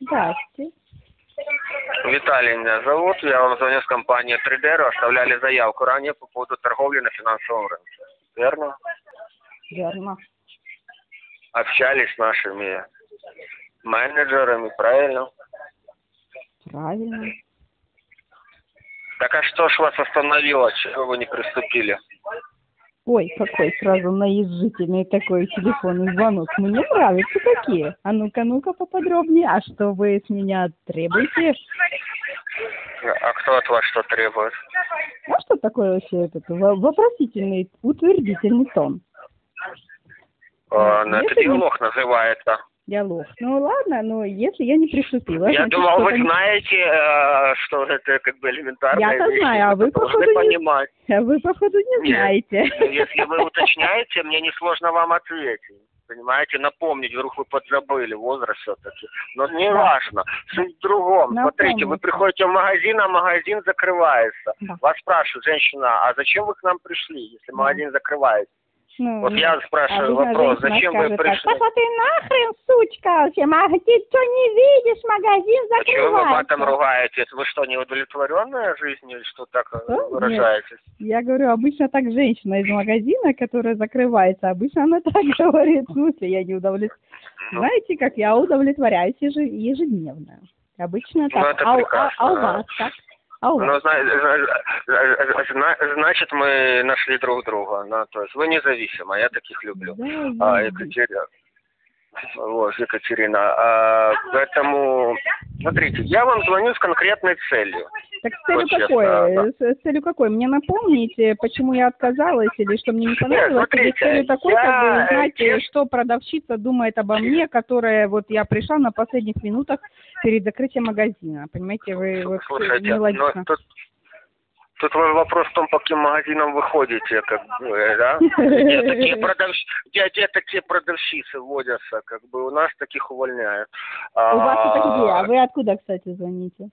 Здравствуйте. Виталий меня зовут, я вам звоню с компании 3D, оставляли заявку ранее по поводу торговли на финансовом рынке. Верно? Верно. Общались с нашими менеджерами, правильно? Правильно. Так а что ж вас остановило, чего вы не приступили? Ой, какой сразу наезжительный такой телефонный звонок. Мне нравятся такие. А ну-ка, ну-ка поподробнее. А что вы с меня требуете? А кто от вас что требует? А что такое вообще этот во- вопросительный, утвердительный тон? А, ну, это диалог называется. Диалог. Ну ладно, но если я не приступила, Я значит, думал, вы знаете, э, что это как бы элементарная Я-то вещь, знаю, а вы, походу, не- понимать. А Вы, походу, не Нет. знаете. Ну, Если вы уточняете, мне несложно вам ответить. Понимаете, напомнить, вдруг вы подзабыли возраст все-таки. Но не Да. важно. Суть в другом. Напомните. Смотрите, вы приходите в магазин, а магазин закрывается. Да. Вас спрашивают, женщина, а зачем вы к нам пришли, если Да. магазин закрывается? Ну, Вот ну, я спрашиваю вопрос, зачем вы скажет так, пришли? Пошла ты нахрен, сучка, вообще, а ты что не видишь, магазин А чего вы закрывается. матом ругаетесь? Вы что, не удовлетворенная жизнью, или что так э, Что? выражаетесь? Я говорю, обычно так женщина из магазина, которая закрывается, обычно она так говорит, в смысле, я не удовлетворяюсь. Ну. Знаете, как я удовлетворяюсь еже- ежедневно. Обычно так. Ну, а, а- а у вас как? А вас? Ну, зна- зна- зна- значит, мы нашли друг друга. Ну, то есть вы независимы, я таких люблю. Да, А, Екатерина. Вот, Екатерина. А, поэтому, смотрите, я вам звоню с конкретной целью. Так с целью Вот честно, какой? да. С, целью какой? Мне напомнить, э, почему я отказалась или что мне не понравилось? или смотрите, с целью такой, я, как бы узнать, э, честно- что продавщица думает обо мне, которая вот я пришла на последних минутах перед закрытием магазина. Понимаете, вы вот э, Слушайте, ну, нелогично. тут, тут вопрос в том, по каким магазинам вы ходите, как бы, э, да? Где такие, продавщ... где, где такие продавщицы водятся, как бы у нас таких увольняют. У вас это где? А А, вы откуда, кстати, звоните?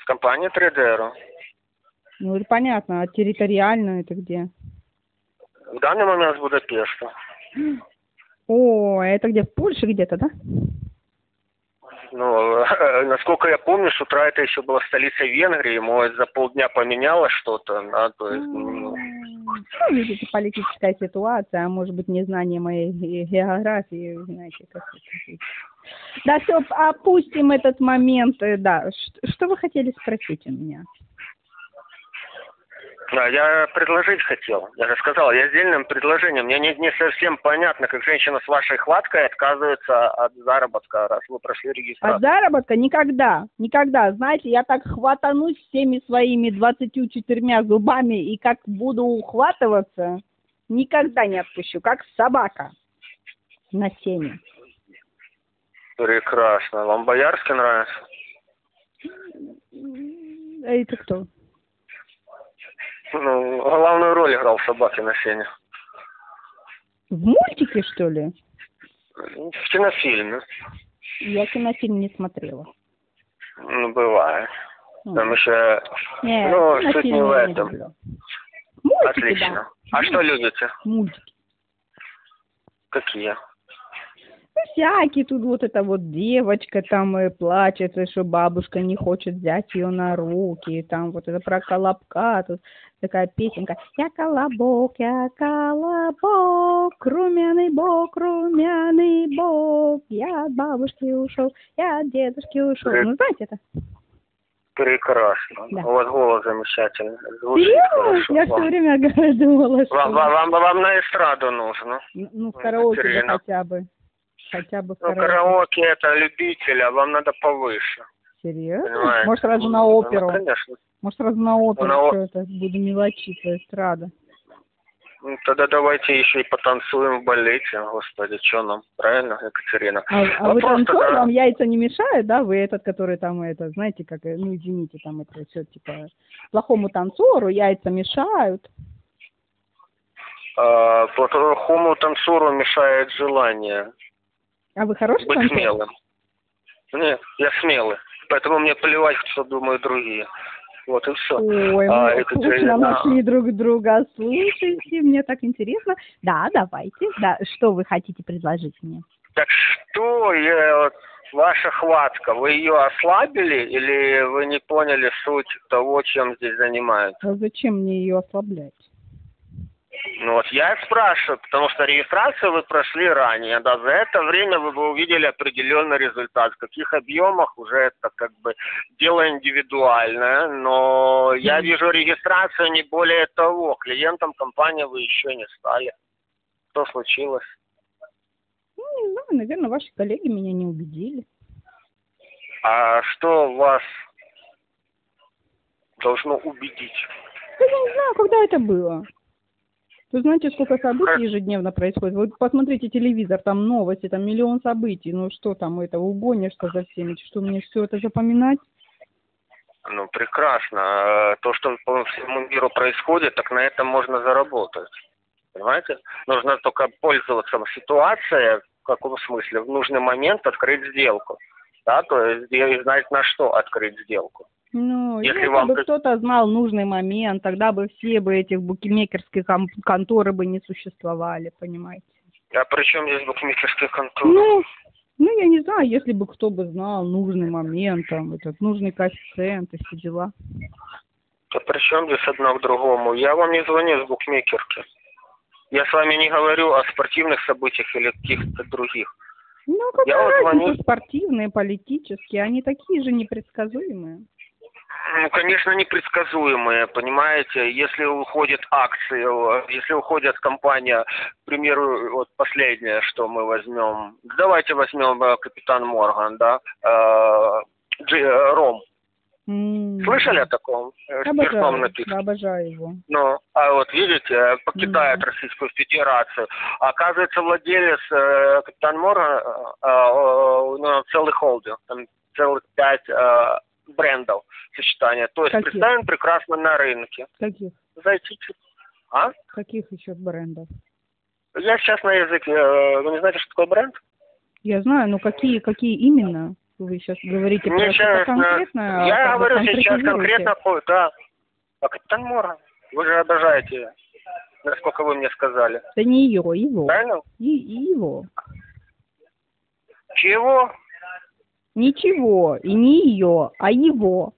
С компании 3D. Ну, это понятно, а территориально это где? В данный момент с Будапешта. О, это где, в Польше где-то, да? Ну, насколько я помню, с утра это еще была столица Венгрии, может, за полдня поменялось что-то, да, то есть, ну, Ну, видите, политическая ситуация, а может быть, незнание моей ге- географии, знаете, как это. Да, все, опустим этот момент, э, да. Что вы хотели спросить у меня? Да, я предложить хотел. Я же сказал, я отдельным предложением. Мне не, не совсем понятно, как женщина с вашей хваткой отказывается от заработка, раз вы прошли От регистрацию. заработка никогда, никогда. Знаете, я так хватанусь всеми своими 24 зубами, и как буду ухватываться, никогда не отпущу, как собака на сене. Прекрасно. Вам Боярский нравится? А это кто? Ну, главную роль играл в собаке на сене. В мультике, что ли? В кинофильме. Я кинофильм не смотрела. Ну, бывает. Ну, Там еще... Не, ну, суть не в этом. люблю. Мультики, Отлично. да. А что любите? Мультики. Какие? Ну, всякие. Тут вот эта вот девочка там э, плачет, э, что бабушка не хочет взять ее на руки. И Там вот это про колобка. Тут такая песенка. Я колобок, я колобок, румяный бок, румяный бок. Я от бабушки ушел, я от дедушки ушел. Ну, знаете это? Прекрасно. Да. У вас голос замечательный. Звучит Серьезно? хорошо. Я все Вам, время думала, что... вам, вам, вам на эстраду нужно. Ну, ну, в караоке Екатерина. хотя бы. Хотя бы Ну, караоке. это любитель, а вам надо повыше. Серьезно? Понимаете? Может, сразу на Ну, оперу? конечно. Может, сразу на оперу на все это буду мелочиться, эстрада. Ну, тогда давайте еще и потанцуем в балете, господи, что нам, правильно, Екатерина? А, а вы Вопрос танцор, тогда- вам яйца не мешают, да? Вы этот, который там, это, знаете, как, ну, извините, там это все, типа, плохому танцору яйца мешают. А, плохому танцору мешает желание А вы хороший быть танцор? смелым. Нет, я смелый, поэтому мне плевать, что думают другие. Вот и все. Ой, А, мы Екатерина, вкусно нашли друг друга. Слушайте, мне так интересно. Да, давайте. Да, что вы хотите предложить мне? Так что я вот ваша хватка, вы ее ослабили или вы не поняли суть того, чем здесь занимаются? А зачем мне ее ослаблять? Ну вот я спрашиваю, потому что регистрацию вы прошли ранее, да, за это время вы бы увидели определенный результат. В каких объемах уже это как бы дело индивидуальное, но я вижу регистрацию не более того. Клиентом компании вы еще не стали. Что случилось? Ну, не знаю, наверное, ваши коллеги меня не убедили. А что вас должно убедить? Я не знаю, когда это было. Вы знаете, сколько событий ежедневно происходит? Вот посмотрите телевизор, там новости, там миллион событий. Ну что там, это угонишься за всеми? Что мне все это запоминать? Ну, прекрасно. То, что по всему миру происходит, так на этом можно заработать. Понимаете? Нужно только пользоваться ситуацией, в каком смысле, в нужный момент открыть сделку. Да, то есть знать, на что открыть сделку. Ну, если, если вам... бы кто-то знал нужный момент, тогда бы все бы этих букмекерских конторы бы не существовали, понимаете? А при чем здесь букмекерские конторы? Ну, ну, я не знаю, если бы кто бы знал нужный момент, там, этот нужный коэффициент и все дела. А при чем здесь одно к другому? Я вам не звоню с букмекерки. Я с вами не говорю о спортивных событиях или каких-то других. Ну, какая я разница, звоню... спортивные, политические, они такие же непредсказуемые. Ну, конечно, непредсказуемые, понимаете. Если уходят акции, если уходит компания, к примеру, вот последнее, что мы возьмем. Давайте возьмем э, Капитан Морган, да, э, э, Ром. Mm. Слышали о таком обожаю, напитке? Обожаю его. Ну, а вот видите, покидает mm. Российскую Федерацию. Оказывается, владелец э, Капитан Морган э, э, ну, целый холдинг, там целых пять э, брендов сочетания. То есть Каких? представлен прекрасно на рынке. Каких? Зайдите. А? Каких еще брендов? Я сейчас на языке. Э, вы не знаете, что такое бренд? Я знаю, но какие, какие именно? Вы сейчас говорите не про сейчас, конкретно. Я говорю сейчас конкретно, да. А Капитан Морган. Вы же обожаете насколько вы мне сказали. Да не ее, его. Правильно? И, и его. Чего? Ничего, и не ее, а его.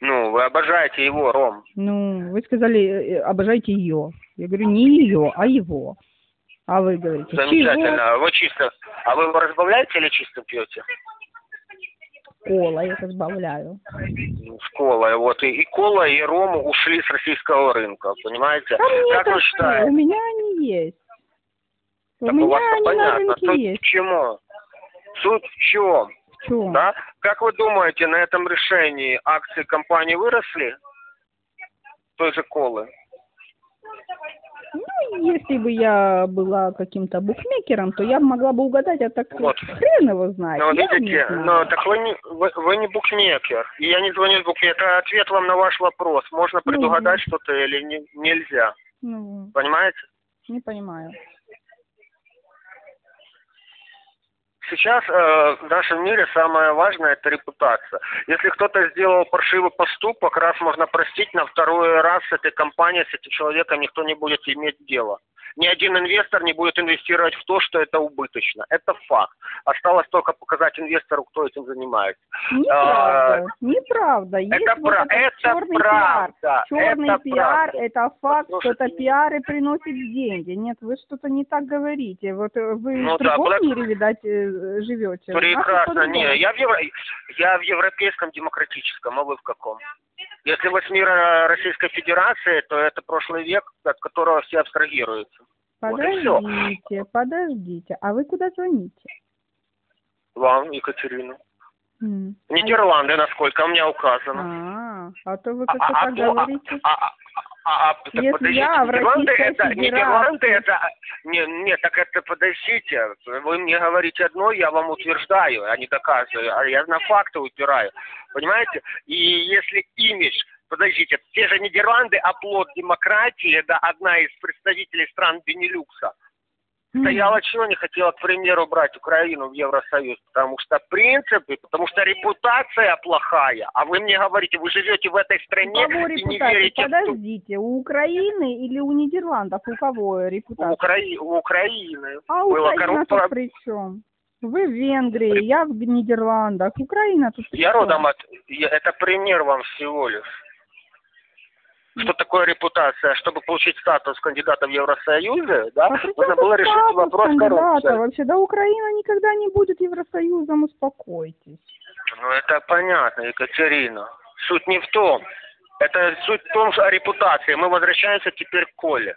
Ну, вы обожаете его, Ром. Ну, вы сказали, э, э, обожаете ее. Я говорю, не ее, а его. А вы говорите, Замечательно. Чего? Вы чисто... А вы его разбавляете или чисто пьете? Кола я разбавляю. С колой. Вот и, и кола, и ром ушли с российского рынка, понимаете? А как вы считаете? У меня они есть. У так меня у вас они понятно. на рынке Суть есть. в Суть в чем? В чем? Да? Как вы думаете, на этом решении акции компании выросли? Той же колы? Ну, если бы я была каким-то букмекером, то я могла бы угадать, а так вот. хрен его знает. Ну, видите, ну, так вы не, вы, вы не букмекер. И я не звоню с букмекера. Ответ вам на ваш вопрос. Можно предугадать ну, что-то или не, нельзя. Ну, Понимаете? Не понимаю. Сейчас э, в нашем мире самое важное это репутация. Если кто-то сделал паршивый поступок, раз можно простить, на второй раз с этой компанией, с этим человеком никто не будет иметь дела ни один инвестор не будет инвестировать в то, что это убыточно. Это факт. Осталось только показать инвестору, кто этим занимается. Неправда. А, неправда. Есть это, вот про, это черный правда. Пиар. Черный это пиар правда. это факт, что это пиары приносит деньги. Нет, вы что-то не так говорите. Вот э, вы ну, в другом да, мире, видать, э, живете. Прекрасно. Не, я в, евро... я в европейском демократическом, а вы в каком? Если мира Российской Федерации, то это прошлый век, от которого все абстрагируются. Подождите, вот подождите. А вы куда звоните? Вам, Екатерина. Mm. Нидерланды, а насколько у меня указано. А, а то вы как-то а, так а, говорите. А, а, а, а, так Если подождите, я в Нидерланды это, Нидерланды это, не, не, так это подождите, вы мне говорите одно, я вам утверждаю, а не доказываю, а я на факты упираю, понимаете? И если имидж подождите, те же Нидерланды, оплот демократии, да, одна из представителей стран Бенилюкса, стояла чего не хотела, к примеру, брать Украину в Евросоюз, потому что принципы, потому что репутация плохая, а вы мне говорите, вы живете в этой стране у и не верите... Подождите, у Украины или у Нидерландов, у кого репутация? У, Укра... у Украины. А Украина коррупция... при чем? Вы в Венгрии, я в Нидерландах, Украина тут. Я родом от... Это пример вам всего лишь. Что такое репутация? Чтобы получить статус кандидата в Евросоюз, да, А при чем нужно было решить вопрос коррупции. Вообще, да Украина никогда не будет Евросоюзом, успокойтесь. Ну, это понятно, Екатерина. Суть не в том. Это суть в том, что о репутации. Мы возвращаемся теперь к Коле.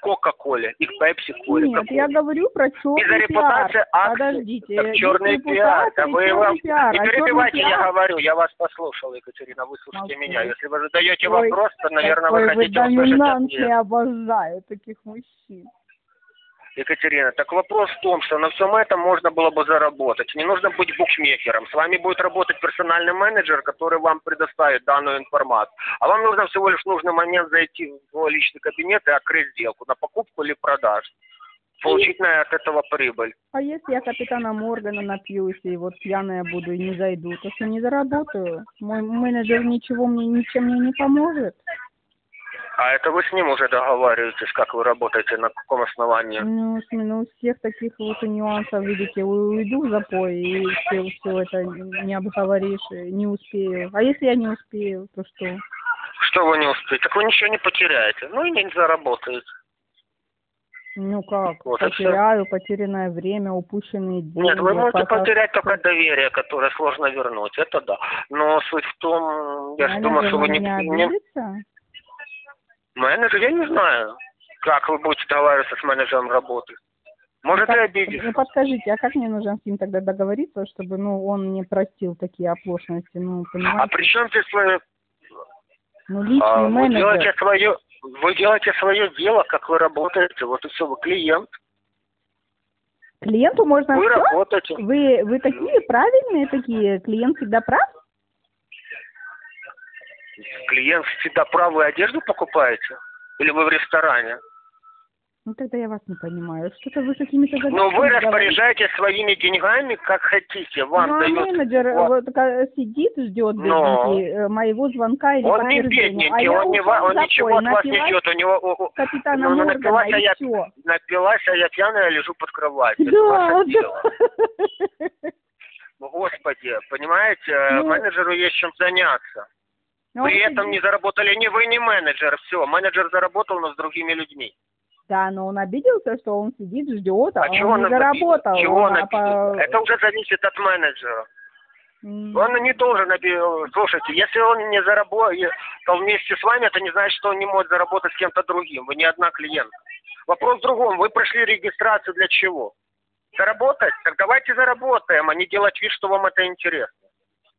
Кока-коле и к Пепси-коле. Нет, я говорю про черный Из-за пиар. репутации акций. Подождите, Так черный пиар. Да вы вам... пиар. Не А черный перебивайте, я пиар- говорю. Я вас послушал, Екатерина. Выслушайте Молчу. меня. Если вы задаете Ой, вопрос, то, наверное, Какой вы хотите услышать доминантный, ответ. обожаю таких мужчин. Екатерина, так вопрос в том, что на всем этом можно было бы заработать. Не нужно быть букмекером. С вами будет работать персональный менеджер, который вам предоставит данную информацию. А вам нужно всего лишь в нужный момент зайти в свой личный кабинет и открыть сделку на покупку или продажу. Получить на от этого прибыль. А если я капитана Моргана напьюсь и вот пьяная буду и не зайду, то что не заработаю? Мой менеджер ничего мне, ничем мне не поможет. А это вы с ним уже договариваетесь, как вы работаете, на каком основании? Ну, ну, всех таких вот нюансов, видите, уйду в запой, и все, все это не обговоришь, и не успею. А если я не успею, то что? Что вы не успеете? Так вы ничего не потеряете. Ну и не заработаете. Ну как, Вот потеряю потерянное время, упущенные деньги. Нет, вы можете пока- потерять только доверие, которое сложно вернуть. Это да. Но суть в том, я же думаю, что вы не, не-? Менеджер, я не знаю, как вы будете договариваться с менеджером работы. Может, Ну, и обидится. Ну, подскажите, а как мне нужно с ним тогда договориться, чтобы, ну, он не простил такие оплошности, ну, А понимаете? при чем здесь свое... Ну, личный а, вы менеджер. делаете свое... Вы делаете свое дело, как вы работаете. Вот и все, вы клиент. Клиенту можно Вы всё? работаете. Вы, вы такие правильные такие, клиент всегда прав? Клиент всегда правую одежду покупаете? Или вы в ресторане? Ну, тогда я вас не понимаю. Что-то вы какими-то Но загадками вы распоряжаетесь своими деньгами, как хотите. Вам ну, а дают... менеджер э, Вот. вот, сидит, ждет Но. бедненький, э, моего звонка или Он не бедненький, а я он, не, ва- он запой, ничего от вас не ждет. У него... Капитана Ну, ну, Моргана, напилась, а я- всё. Напилась, а я пьяная лежу под кроватью. Да, да. Господи, понимаете, Ну. менеджеру есть чем заняться. Ну, При этом не сидит. заработали ни вы, ни менеджер. Все, менеджер заработал, но с другими людьми. Да, но он обиделся, что он сидит, ждет, а, А, он чего не он заработал. обиделся? Чего он, он а по- обиделся? Это уже зависит от менеджера. М, Он не должен оби- Слушайте, если он не заработал вместе с вами, это не значит, что он не может заработать с кем-то другим. Вы не одна клиент. Вопрос в другом. Вы прошли регистрацию для чего? Заработать? Так давайте заработаем, а не делать вид, что вам это интересно.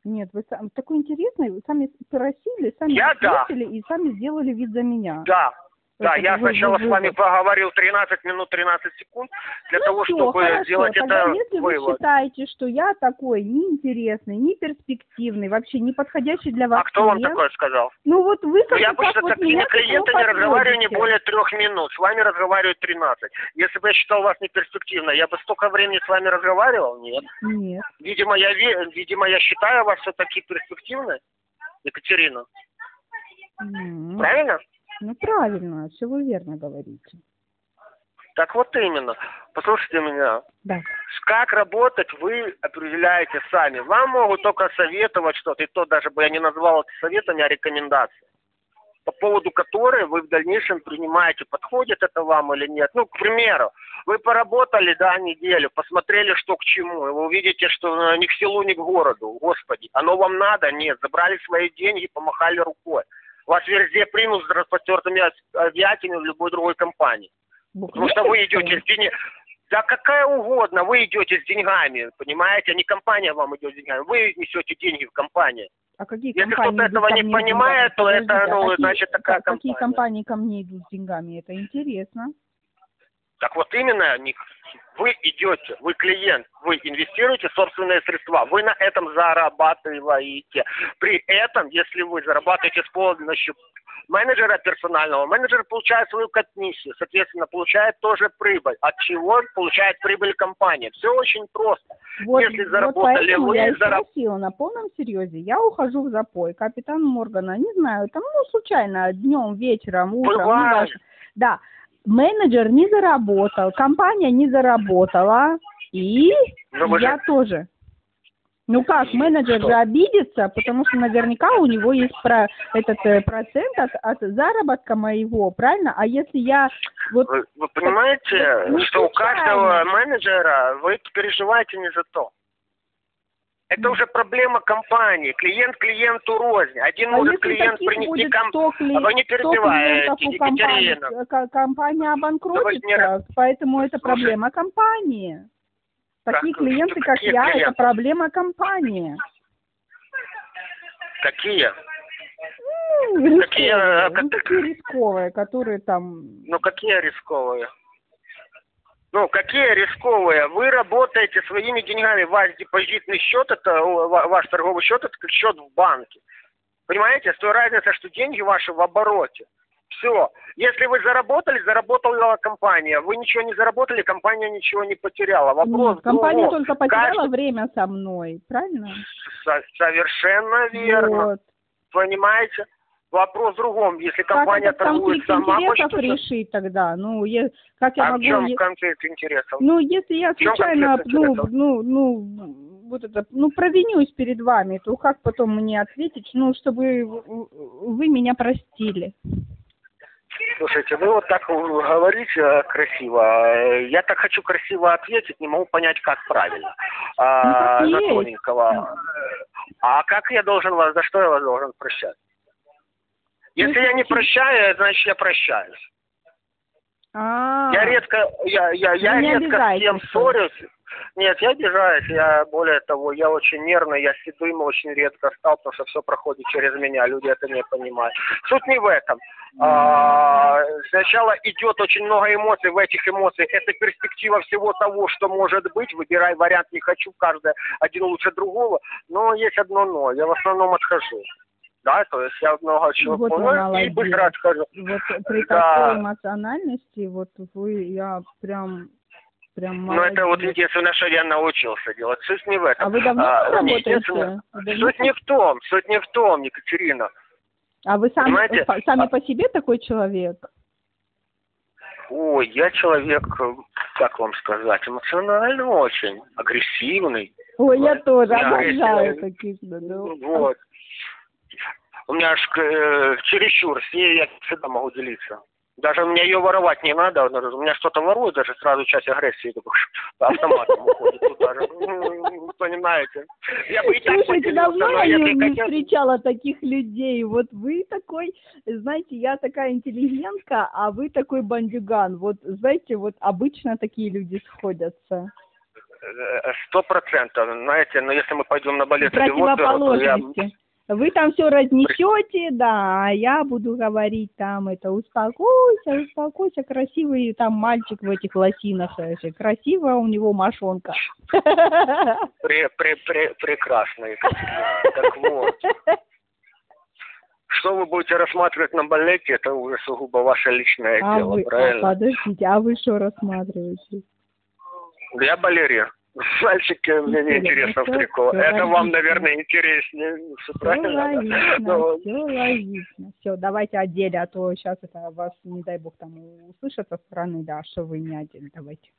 Нет, вы сам, такой интересный, вы сами просили, сами Я да. ответили и сами сделали вид за меня. Да. Да, Это я вы- сначала вы- с вами вы- поговорил 13 минут 13 секунд для Ну того, всё, чтобы хорошо. сделать Тогда это если вы вывод. считаете, что я такой неинтересный, не перспективный, вообще не подходящий для вас А кто вам клиент, такое сказал? Ну вот вы Ну, как я бы просто так вот такими меня клиентами потом разговариваю не более трех минут. С вами разговариваю 13. Если бы я считал вас неперспективно, я бы столько времени с вами разговаривал? Нет. Нет. Видимо, я, видимо, я считаю вас все-таки перспективной, Екатерина. М, Правильно? Ну правильно, все вы верно говорите. Так вот именно. Послушайте меня. Да. Как работать, вы определяете сами. Вам могут только советовать что-то, и то даже бы я не назвал это советами, а рекомендацией. По поводу которой вы в дальнейшем принимаете, подходит это вам или нет. Ну, к примеру, вы поработали, да, неделю, посмотрели, что к чему, и вы увидите, что ни к селу, ни к городу. Господи, оно вам надо? Нет. Забрали свои деньги, помахали рукой. Вас везде примут с распотертыми объятиями в любой другой компании. Потому что вы идете с деньгами. Да какая угодно, вы идете с деньгами, понимаете? Не компания вам идет с деньгами, вы несете деньги в компанию. А какие Если кто-то этого не понимает, то это, а ну, какие- значит, такая ка- Какие компания. компании ко мне идут с деньгами? Это интересно. Так вот именно вы идете, вы клиент, вы инвестируете собственные средства, вы на этом зарабатываете. При этом, если вы зарабатываете с помощью менеджера персонального, менеджер получает свою комиссию, соответственно, получает тоже прибыль. От чего получает прибыль компания? Все очень просто. Вот, Если вот заработали поэтому вы, я зараб- спросила на полном серьезе. Я ухожу в запой. Капитан Моргана, не знаю, там, ну, случайно, днем, вечером, утром, не Бывает. Да, менеджер не заработал, компания не заработала. И Ну, я же- тоже. Ну как, менеджер Что? же обидится, потому что наверняка у него есть про этот э, процент от, от заработка моего, правильно? А если я вот Вы, вы понимаете, ну, что у каждого менеджера вы переживаете не за то. Это уже проблема компании. Клиент клиенту рознь. Один а может клиент принести будет ком... 100, кли- А вы не 100 перебиваете, Екатерина. э, ко- компания обанкротится, поэтому это Слушай. проблема компании. Такие Как- клиенты, как какие я, это клиенты? проблема компании. Какие? Ну, Такие, рисковые, э, ну, как- такие рисковые, которые там... Ну какие рисковые? Ну, какие рисковые? Вы работаете своими деньгами. Ваш депозитный счет, это ваш торговый счет, это как счет в банке. Понимаете, с той разницей, что деньги ваши в обороте. Все. Если вы заработали, заработала компания. Вы ничего не заработали, компания ничего не потеряла. Вопрос Нет, компания в другом. только потеряла Каждый- время со мной, правильно? Со- Совершенно верно. Вот. Понимаете? Вопрос в другом. Если Как компания этот торгует сама, интересов хочет... решить тогда? Ну, е- как я А в могу... чем е- конфликт интересов? Ну, если я чем случайно, ну, ну, ну, вот это, ну, провинюсь перед вами, то как потом мне ответить, ну, чтобы в- вы меня простили? Слушайте, вы вот так говорите красиво. Я так хочу красиво ответить, не могу понять, как правильно. А, Ну, как есть. тоненького. А как я должен вас, за что я вас должен прощать? Если Ну, я не прощаю, значит я прощаюсь. А, Я редко, я, я, я редко с кем ссорюсь. Нет, я обижаюсь, я более того, я очень нервный, я седым очень редко стал, потому что все проходит через меня, люди это не понимают. Суть не в этом. А, сначала идет очень много эмоций, в этих эмоциях это перспектива всего того, что может быть, выбирай вариант не хочу, каждый один лучше другого, но есть одно но, я в основном отхожу. Да, то есть я много чего Вот понял и быстро отхожу. вот при Да. такой эмоциональности, вот вы, я прям, прям Ну, это вот единственное, что я научился делать. Суть не в этом. А вы давно А, работаете? Суть не в том, суть не в том, Екатерина. А вы сами, понимаете, сами а- по себе такой человек? Ой, я человек, как вам сказать, эмоционально очень, агрессивный. Ой, я Вот. тоже Я обожаю агрессивный. таких, да, да. Вот. У меня аж э, чересчур, с ней я всегда могу делиться. Даже мне ее воровать не надо, у меня что-то воруют, даже сразу часть агрессии автоматом уходит туда же. М, Понимаете? Я бы и так Слушайте, давно но я не встречала таких людей. Вот вы такой, знаете, я такая интеллигентка, а вы такой бандюган. Вот, знаете, вот обычно такие люди сходятся. Э, Сто процентов. Знаете, но если мы пойдем на балет. Противоположности. Вы там все разнесете, да, а я буду говорить там это, успокойся, успокойся, красивый там мальчик в этих лосинах, вообще, красивая у него мошонка. Пре, пре, пре, прекрасно, Екатерина. Так вот. Что вы будете рассматривать на балете, это уже сугубо ваше личное А дело, вы, а, правильно? подождите, а вы что рассматриваете? Я балерин. Мальчики, мне не интересно в трико. Это вам, наверное, интереснее. Все правильно, да? логично, Ну, все логично. Все, давайте отделе, а то сейчас это вас, не дай бог, там услышат со стороны, да, что вы не отделе, давайте.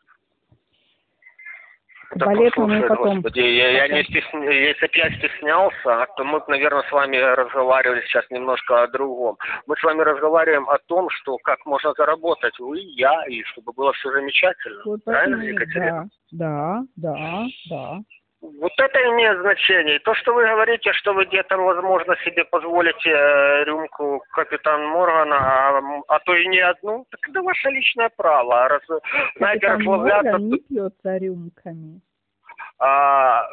Балету мы послушай, потом. Господи, я, я не стесня... Если бы я стеснялся, то мы бы, наверное, с вами разговаривали сейчас немножко о другом. Мы с вами разговариваем о том, что как можно заработать вы, я, и чтобы было все замечательно. Вот Правильно, Екатерина? Да, да, да, да. Вот это имеет значение. И то, что вы говорите, что вы где-то, возможно, себе позволите э, рюмку капитан Моргана, а, а то и не одну, так это ваше личное право. Раз, знаете, Капитан расслабляться, Морган не пьется рюмками. а,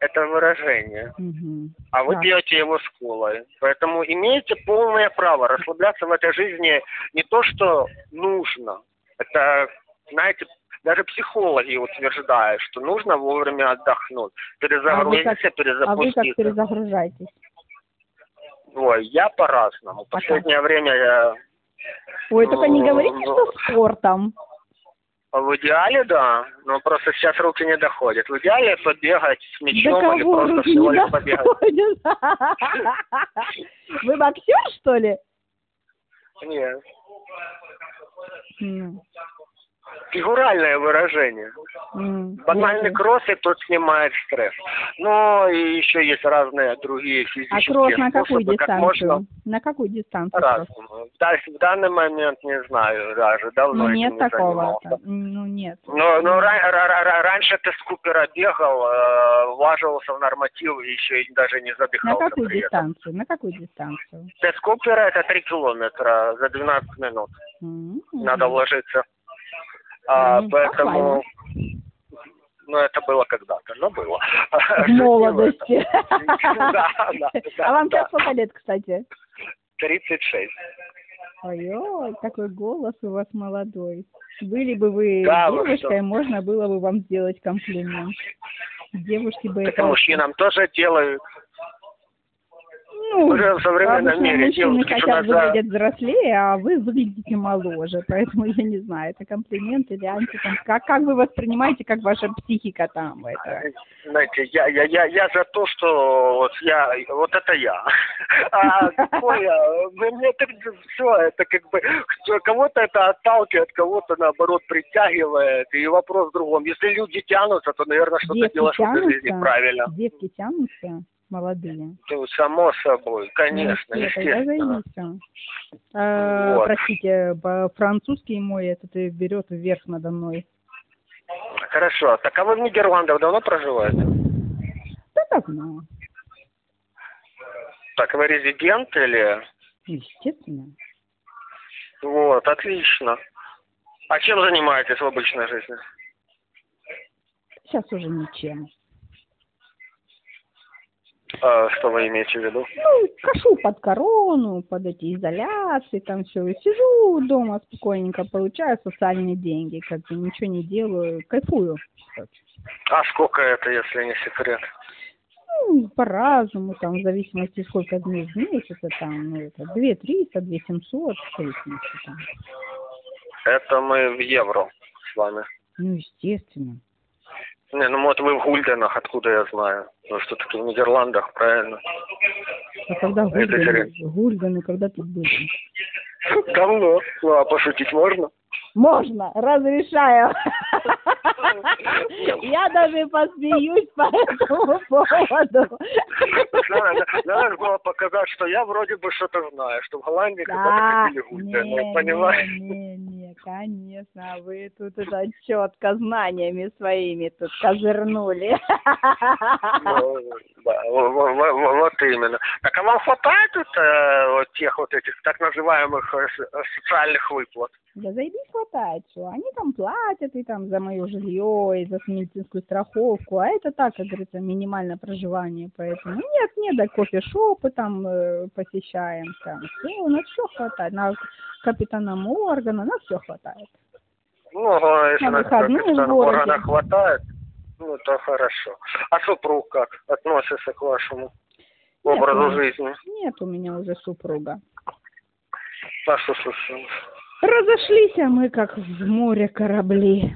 это выражение. Мгм. А вы Да. пьете его с колой. Поэтому имеете полное право расслабляться в этой жизни не то, что нужно. Это, знаете, даже психологи утверждают, что нужно вовремя отдохнуть, перезагрузиться, А вы как перезапуститься. перезагружаетесь? Ой, я по-разному. В А последнее время я Ой, только не Ну, говорите, ну. что спортом. в идеале, да, но просто сейчас руки не доходят. В идеале побегать с Да мячом или кого просто руки всего лишь побегать. Вы боксер, что ли? Нет. Фигуральное выражение. М, Банальный кросс и тот снимает стресс. Но и еще есть разные другие А физические кросс на какую способы, как дистанцию? можно На какую дистанцию? Да, в данный момент не знаю даже, давно Ну нет не такого. занимался. Ну нет. Но, но ра- ра- ра- раньше ты с Купера бегал, э, влаживался в норматив и еще даже не На задыхался какую при этом. дистанцию? На какую дистанцию? Тест Купера это 3 километра за 12 минут. М, Надо вложиться. А, поэтому... Ну, это было когда-то, но было. В молодости. Да, да, да, А вам сейчас сколько лет, кстати? 36. Ой, такой голос у вас молодой. Были бы вы Да, девушкой, можно было бы вам сделать комплимент. Девушки бы Это это... мужчинам тоже делают. Ну, Уже в современном обычно мире девушки хотят туда за- выглядеть взрослее, а вы выглядите моложе. Поэтому я не знаю, это комплимент или антикомплимент. Как, как вы воспринимаете, как ваша психика там это? Знаете, я, я, я, я за то, что вот я, вот это я. А какое, ну, мне это все, это как бы, кого-то это отталкивает, кого-то наоборот притягивает. И вопрос в другом. Если люди тянутся, то, наверное, что-то Девки делаешь в этой жизни тянутся? правильно. Девки тянутся? Молодые. Ну, само собой, конечно, Ну, естественно. заявился. А, Вот. Простите, французский мой этот берет вверх надо мной. Хорошо. Так а вы в Нидерландах давно проживаете? Да давно, Так, вы резидент или... естественно. Вот, отлично. А чем занимаетесь в обычной жизни? Сейчас уже ничем. А, что вы имеете в виду? Ну, кашу под корону, под эти изоляции, там все. И сижу дома спокойненько, получаю социальные деньги, как бы ничего не делаю, кайфую. А сколько это, если не секрет? Ну, по-разному, там, в зависимости, сколько дней в месяц, там, ну, это 2 300, 2 700, в зависимости, там. Это мы в евро с вами. Ну, естественно. Не, ну вот вы в Гульденах, откуда я знаю? Ну что таки в Нидерландах, правильно? А когда гульдены, гульдены, когда тут были? Давно. Ну а пошутить можно? Можно, разрешаю. Я даже посмеюсь по этому поводу. Надо, надо было показать, что я вроде бы что-то знаю, что в Голландии Да, когда-то были Гульдены, не, понимаешь? не, не, конечно, вы тут это четко знаниями своими тут козырнули. Ну, вот именно. Так а вам хватает вот, э, вот тех вот этих так называемых э, э, социальных выплат? Да заебись хватает, что они там платят и там за мое жилье, и за медицинскую страховку, а это так, как говорится, минимальное проживание, поэтому нет, нет, да кофешопы там э, посещаем, там, все, у нас все хватает, на капитана Моргана, на все хватает. Ну, а если На капитана. Моргана хватает, ну, то хорошо. А супруг как относится к вашему Нет, образу ну, жизни? Нет у меня уже супруга. А что случилось? Разошлись, а мы как в море корабли.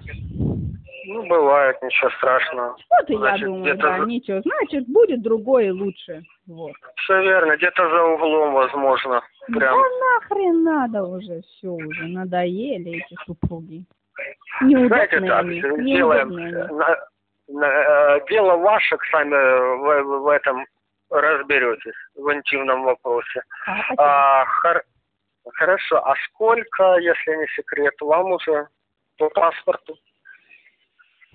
Ну, бывает, ничего страшного. Вот и я Значит, думаю, где-то да, за- ничего. Значит, будет другое лучше. Вот. Все верно, где-то за углом, возможно. Прям. Да нахрен надо уже, все уже, надоели эти супруги. Знаете Неудобные так, они, делаем. они. на- на- э, дело ваше, сами в, в этом разберетесь, в интимном вопросе. А, спасибо. А, хор- Хорошо, а сколько, если не секрет, вам уже по паспорту?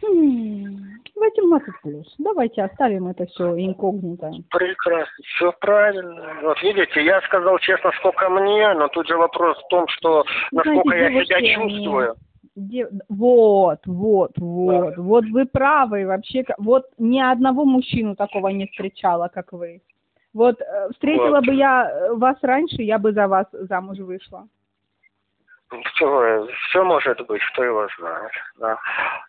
Хм, 18 плюс. Давайте оставим это все инкогнито. Прекрасно, все правильно. Вот видите, я сказал честно, сколько мне, но тут же вопрос в том, что насколько Знаете, я себя девушки, они- чувствую. Де- Вот, вот, вот, вот вы правы вообще. Вот ни одного мужчину такого не встречала, как вы. Вот э, встретила Вот. бы я э, вас раньше, я бы за вас замуж вышла. Все, все может быть, кто его знает. Да.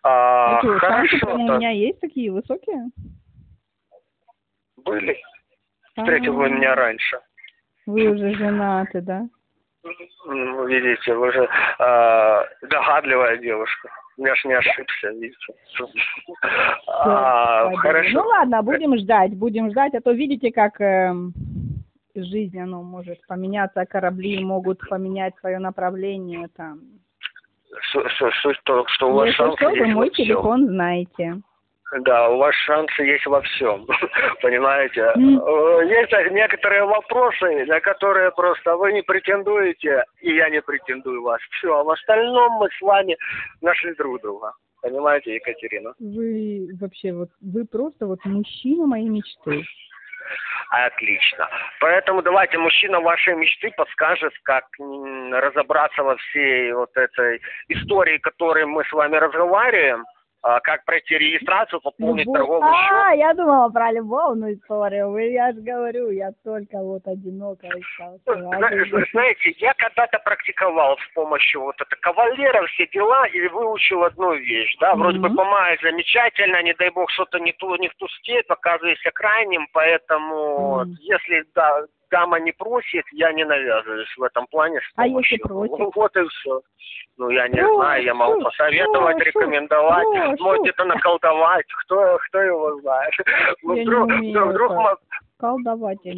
А, Ну что, шансы хорошо, прям у так, меня есть такие высокие? были. Встретил вы А, меня раньше. Вы уже женаты, да? М, Видите, вы же а, догадливая девушка. Я ж не ошибся, видите. А, хорошо. Ну ладно, будем ждать, будем ждать, а то видите, как эм, жизнь, оно может поменяться, а корабли могут поменять свое направление там. Су- су- Суть в том, что у вас Если что, вы мой телефон знаете. Да, у вас шансы есть во всем, понимаете? Э, Есть некоторые вопросы, на которые просто вы не претендуете, и я не претендую вас. Все, а в остальном мы с вами нашли друг друга. Понимаете, Екатерина? Вы вообще вот, вы просто вот мужчина моей мечты. Отлично. Поэтому давайте мужчина вашей мечты подскажет, как разобраться во всей вот этой истории, которой мы с вами разговариваем, как пройти регистрацию, пополнить Любовь- торговый счет. А, я думала про любовную историю. Я же говорю, я только вот одиноко искала. Зна- Знаете, я когда-то практиковал с помощью вот это кавалера все дела и выучил одну вещь, да, вроде бы помогает замечательно, не дай бог что-то не ту, не в ту степь, оказываешься крайним, поэтому если да, дама не просит, я не навязываюсь в этом плане с А помощью. если просит? Ну, Вот и все. Ну, я не Прошу, знаю, я могу посоветовать, прошу, рекомендовать, прошу. может где-то наколдовать, кто, кто его знает. Ну, вдруг, умею вдруг это. мо- Колдовать я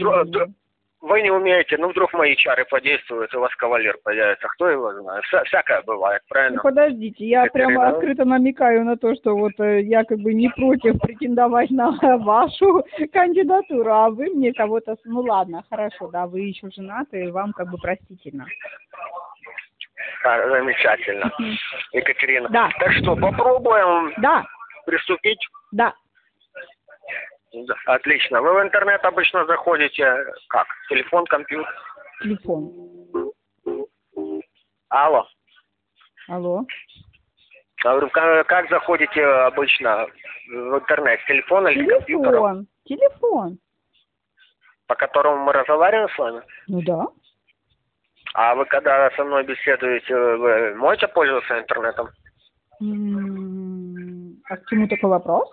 вы не умеете, ну вдруг мои чары подействуют, и у вас кавалер появится, кто его знает. Вся- всякое бывает, Ну, правильно? подождите, я Екатерина. прямо открыто намекаю на то, что вот э, я как бы не против претендовать на вашу кандидатуру, а вы мне кого-то... Ну ладно, хорошо, да, вы еще женаты, вам как бы простительно. А, замечательно. Екатерина. Да. Так что, попробуем Да, приступить? да, Да, Отлично. Вы в интернет обычно заходите как? Телефон, компьютер? телефон. Алло. Алло. Говорю, ка- как заходите обычно в интернет? С телефона или компьютера? Телефон. Телефон. По которому мы разговариваем с вами? Ну да. А вы когда со мной беседуете, вы можете пользоваться интернетом? А к чему такой вопрос?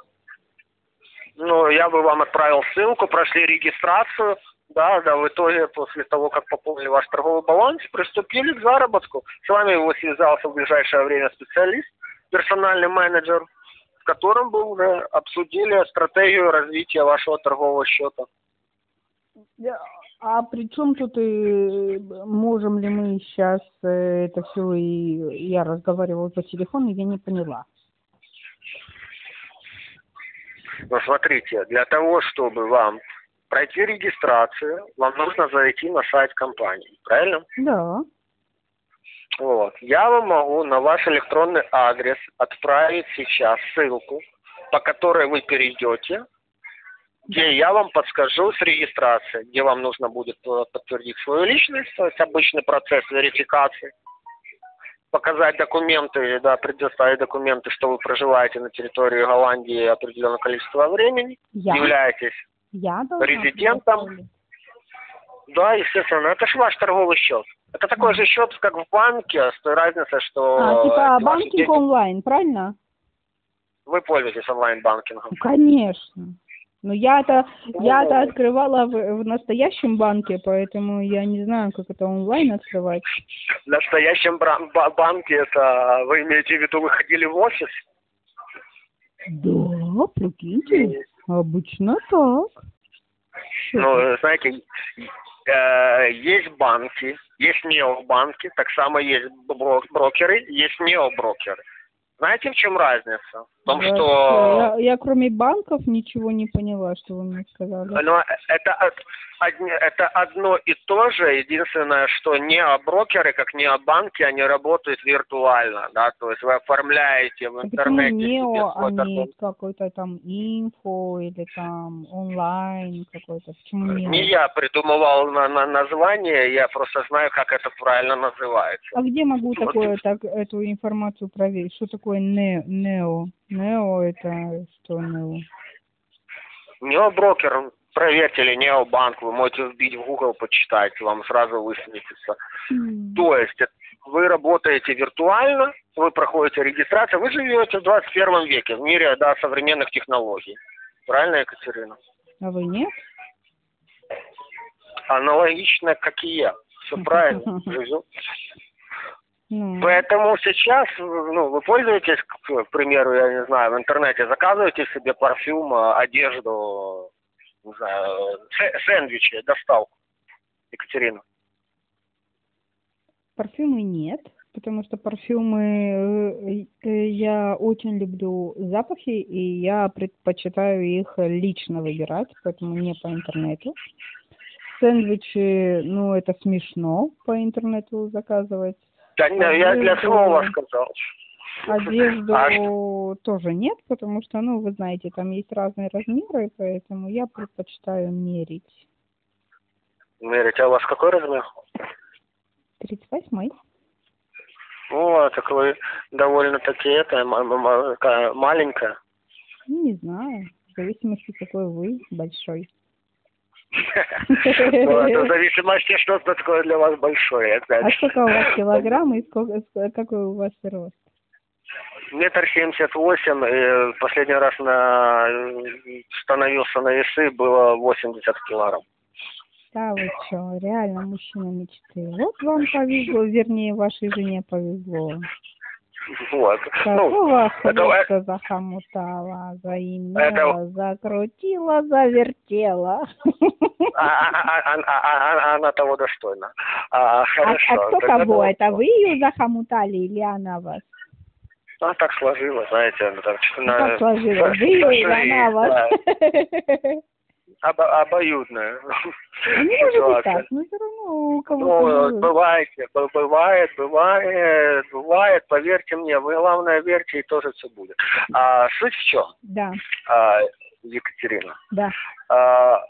Ну, я бы вам отправил ссылку, прошли регистрацию, да, да, в итоге, после того, как пополнили ваш торговый баланс, приступили к заработку. С вами его связался в ближайшее время специалист, персональный менеджер, с которым вы уже обсудили стратегию развития вашего торгового счета. А при чем тут и можем ли мы сейчас э, это все и я разговаривала по телефону, я не поняла. Но смотрите, для того, чтобы вам пройти регистрацию, вам нужно зайти на сайт компании, правильно? Да. Вот. Я вам могу на ваш электронный адрес отправить сейчас ссылку, по которой вы перейдете, где я вам подскажу с регистрацией, где вам нужно будет э, подтвердить свою личность, то есть обычный процесс верификации, показать документы, да, предоставить документы, что вы проживаете на территории Голландии определенное количество времени, Я? являетесь, Я резидентом? да, естественно, это же ваш торговый счет. Это такой же счет, как в банке, с той разницей, что А, типа банкинг деньги- онлайн, правильно? Вы пользуетесь онлайн-банкингом. Ну, конечно. Но я-то я-то открывала в, в настоящем банке, поэтому я не знаю, как это онлайн открывать. В настоящем банке это вы имеете в виду, вы ходили в офис? Да, прикиньте, обычно так. Ну, знаете, э, есть банки, есть необанки, так само есть бро- брокеры, есть необрокеры. Знаете, в чем разница? В том, Вообще, что Я, я кроме банков ничего не поняла, что вы мне сказали. Но это, од- одни- это одно и то же. Единственное, что необрокеры, как необанки, они работают виртуально, да, то есть вы оформляете в А почему интернете себе нео, а не какой-то там инфо или там онлайн какой-то? Почему нео? Не я придумывал на, на название, я просто знаю, как это правильно называется. А где могу Вот такое, так, эту информацию проверить? Что такое не, нео? Нео это что нео? Необрокер, проверьте или необанк, вы можете вбить в Google, почитать, вам сразу высветится. М. То есть э, вы работаете виртуально, вы проходите регистрацию, вы живете в 21 веке, в мире да, современных технологий. Правильно, Екатерина? А вы нет? Аналогично, как и я. Все правильно. Ну, Поэтому сейчас, ну, вы пользуетесь, к примеру, я не знаю, в интернете, заказываете себе парфюм, э, одежду, не знаю, сэ- сэндвичи, доставку. Екатерина. парфюмы нет. потому что парфюмы, э, э, я очень люблю запахи, и я предпочитаю их лично выбирать, поэтому не по интернету. Сэндвичи, ну, это смешно по интернету заказывать. Да не, я для слова сказал. Одежду А тоже нет, потому что, ну, вы знаете, там есть разные размеры, поэтому я предпочитаю мерить. Мерить, а у вас какой размер? 38 О, так вы довольно-таки это, маленькая. Ну, не знаю, в зависимости, какой вы большой. Ну, это в зависимости, что такое для вас большое, А сколько у вас килограмм и какой у вас рост? Метр семьдесят восемь, и последний раз на становился на весы, было 80 килограмм. Да вы что, реально мужчина мечты. Вот вам повезло, вернее, вашей жене повезло. Вот. Ну, это- хвоста захомутала, заимела, закрутила, завертела. она того достойна. А, кто кого? Это вы ее захомутали или она вас? А, так сложилось, знаете, ну, так, что Ну, на- как сложилось? Вы ее она вас? Обо- обоюдная Ну, ситуация. так, но все равно у кого-то Ну, бывает, бывает, бывает, бывает, поверьте мне, вы главное верьте, и тоже все будет. А суть в чем, Да, а, Екатерина? да. А,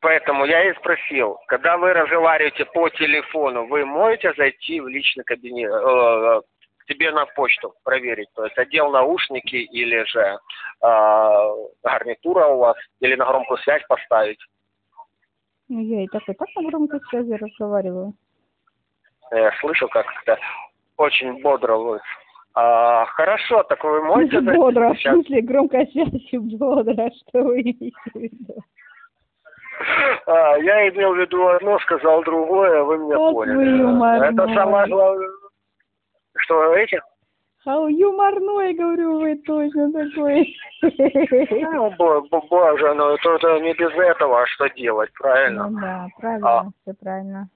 поэтому я и спросил, когда вы разговариваете по телефону, вы можете зайти в личный кабинет, э, к тебе на почту проверить, то есть одел наушники или же а, гарнитура у вас, или на громкую связь поставить. Ну, я и так, и так на громкой связи разговариваю. Я слышу, как это очень бодро вы. А, хорошо, так вы можете Бодро, в смысле громкой связи бодро, что вы имеете в виду? А, я имел в виду одно, сказал другое, вы меня Вот поняли. вы. Это самое главное. Что вы говорите? А юморной, говорю, вы точно такой. Ну, бо- бо- боже, ну это, не без этого, а что делать, правильно? Ну да, А. правильно, все правильно.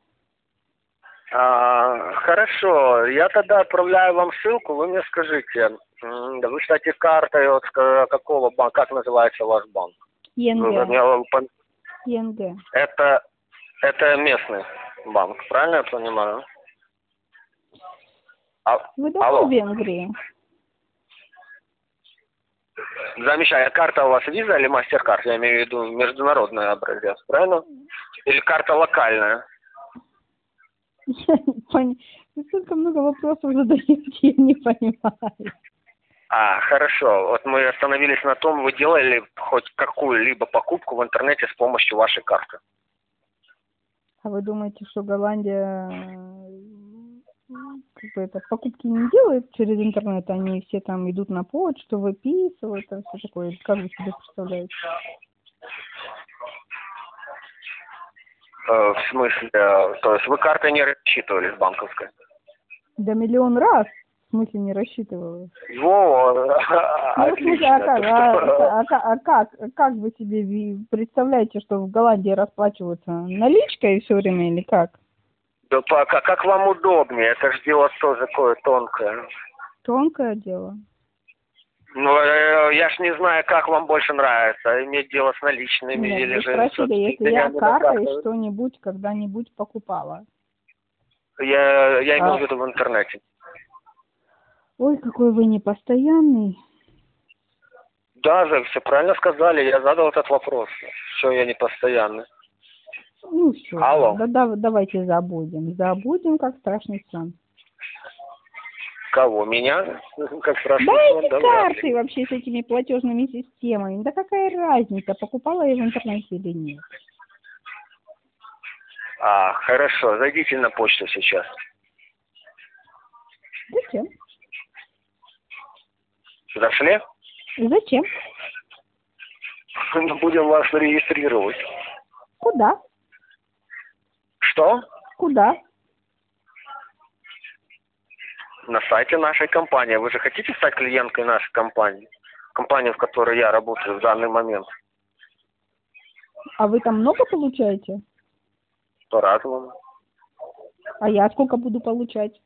А, хорошо, я тогда отправляю вам ссылку, вы мне скажите. Да вы, кстати, картой от ка- какого банка, как называется ваш банк? ЕНГ, пон- ЕНГ. Это, это местный банк, правильно я понимаю? А, Вы давно Алло. в Венгрии? замечательно. Карта у вас виза или мастер-карт? Я имею в виду международный образец, правильно? Или карта локальная? Я не понимаю. Вы столько много вопросов задаете, я не понимаю. А, хорошо. Вот мы остановились на том, вы делали хоть какую-либо покупку в интернете с помощью вашей карты. А вы думаете, что Голландия как бы это, покупки не делает через интернет, они все там идут на почту, выписывают, там все такое. Как вы себе представляете? Э, в смысле, э, то есть вы картой не рассчитывали с банковской? Да миллион раз. В смысле не рассчитываю. Во, Ну, в смысле, а как, а, а- а ка- как, как вы себе представляете, что в Голландии расплачиваются наличкой все время или как? Да пока, как вам удобнее, это же дело тоже такое тонкое. Тонкое дело. Ну, э, я ж не знаю, как вам больше нравится, иметь дело с наличными Нет, или же... спросили, если я картой что-нибудь когда-нибудь покупала. Я, я имел А. в виду в интернете. Ой, какой вы непостоянный. Да, вы все правильно сказали, я задал этот вопрос. Все, я не постоянный. Ну все, Алло. да, да- давайте забудем. Забудем, как страшный сон. Кого? Меня? Как страшно. Да сон, эти да карты вообще с этими платежными системами. Да какая разница, покупала я в интернете или нет. А, хорошо, зайдите на почту сейчас. Зачем? Зашли? Зачем? Ну, Будем вас регистрировать. Куда? Что? Куда? На сайте нашей компании. Вы же хотите стать клиенткой нашей компании? Компании, в которой я работаю в данный момент. А вы там много получаете? По-разному. А я сколько буду получать?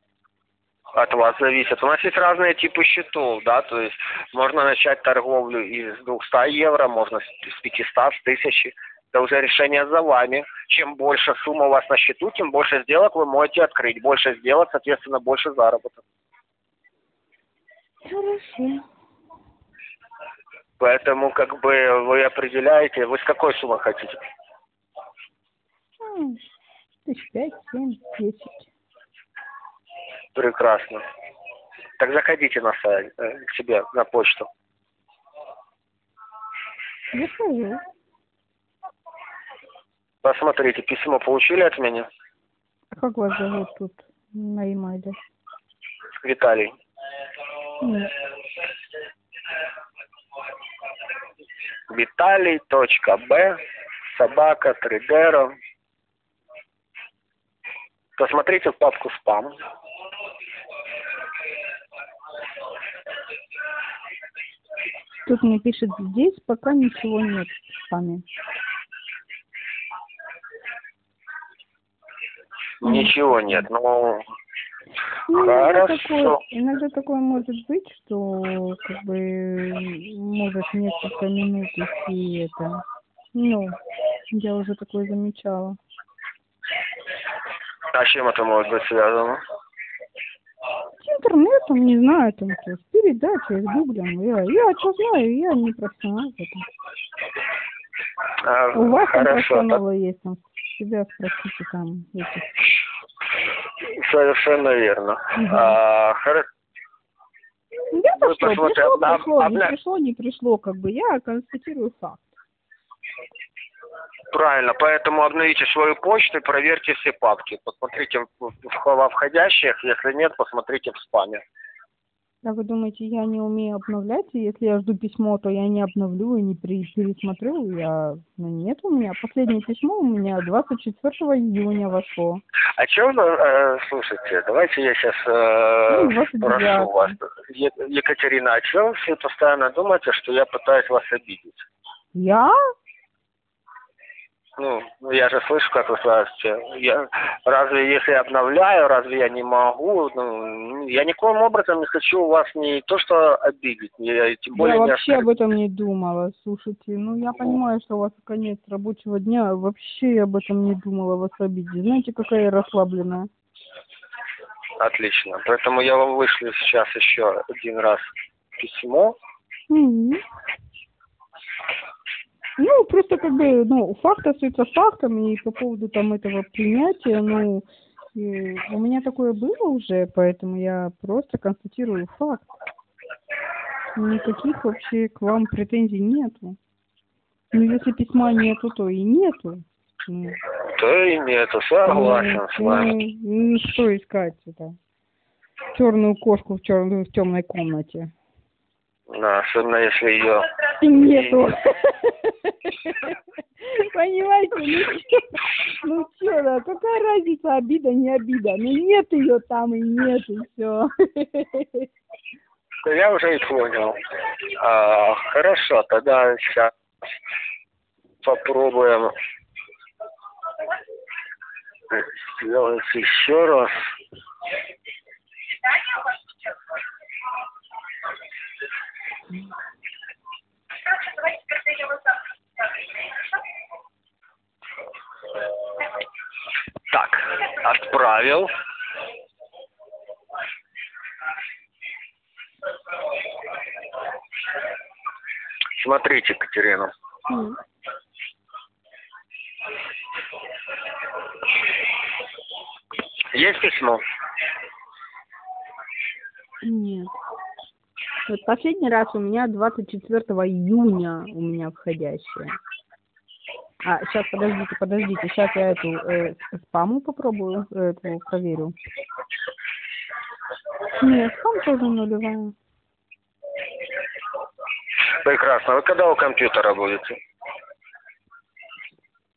от вас зависит. У нас есть разные типы счетов, да, то есть можно начать торговлю из 200 евро, можно с 500, с 1000. Это уже решение за вами. Чем больше сумма у вас на счету, тем больше сделок вы можете открыть. Больше сделок, соответственно, больше заработок. Хорошо. Поэтому как бы вы определяете, вы с какой суммы хотите? Тысяч пять, семь, десять. Прекрасно. Так заходите на сайт, э, к себе на почту. Захожу. Посмотрите, письмо получили от меня? А как вас зовут тут на имейле? Виталий. Нет. Виталий.б собака 3 Посмотрите в папку спам. Тут мне пишет, здесь пока ничего нет в спаме. Ничего нет. Ну, Ну, иногда Хорошо. такое, иногда такое может быть, что как бы может несколько минут идти это. Ну, я уже такое замечала. а с чем это может быть связано? С интернетом, не знаю, там, то есть передачи, с гуглем. Я, я что знаю, я не профессионал в этом. А, У вас там хорошо. профессионалы есть, там, себя спросите там. этих. Совершенно верно. Мгм. А, хоро- Я Вы что, посмотрите, пришло, пришло, не обна- пришло, не пришло, как бы я констатирую факт. Правильно, поэтому обновите свою почту и проверьте все папки. Посмотрите во входящих, если нет, посмотрите в спаме. А вы думаете, я не умею обновлять? И если я жду письмо, то я не обновлю и не пере- пересмотрю? Я... Ну, нет у меня. Последнее письмо у меня 24 июня вошло. А вы, э, слушайте, давайте я сейчас э, Ну, 29. прошу вас. Е- Екатерина, а что вы все постоянно думаете, что я пытаюсь вас обидеть? Я? Ну, ну, я же слышу, как вы скажете. Я, разве если обновляю, разве я не могу? Ну, я никоим образом не хочу вас не то что обидеть, не, тем более я не вообще об оскорбить. этом не думала. Слушайте, ну я понимаю, что у вас конец рабочего дня. Вообще я об этом не думала вас обидеть. Знаете, какая я расслабленная. Отлично. Поэтому я вам вышлю сейчас еще один раз письмо. Мгм. Ну, просто как бы, ну, факт остается фактом, и по поводу там этого принятия, ну, э, у меня такое было уже, поэтому я просто констатирую факт. Никаких вообще к вам претензий нету. Ну, если письма нету, то и нету. Ну, Да и нету, согласен с ну, вами. ну, что искать это? Черную кошку в, черной, в темной комнате. Да, особенно если ее... Нету. Понимаете, ну чё, ну да, какая разница, обида, не обида. Ну нет ее там и нет, и все. Я уже и понял. А, хорошо, тогда сейчас попробуем сделать еще раз. Так, отправил. Смотрите, Катерина. Есть письмо? Вот последний раз у меня 24 июня у меня входящее. А, сейчас, подождите, подождите, сейчас я эту э, спаму попробую, э, эту проверю. Нет, спам тоже нулевая. Прекрасно. Вы когда у компьютера будете?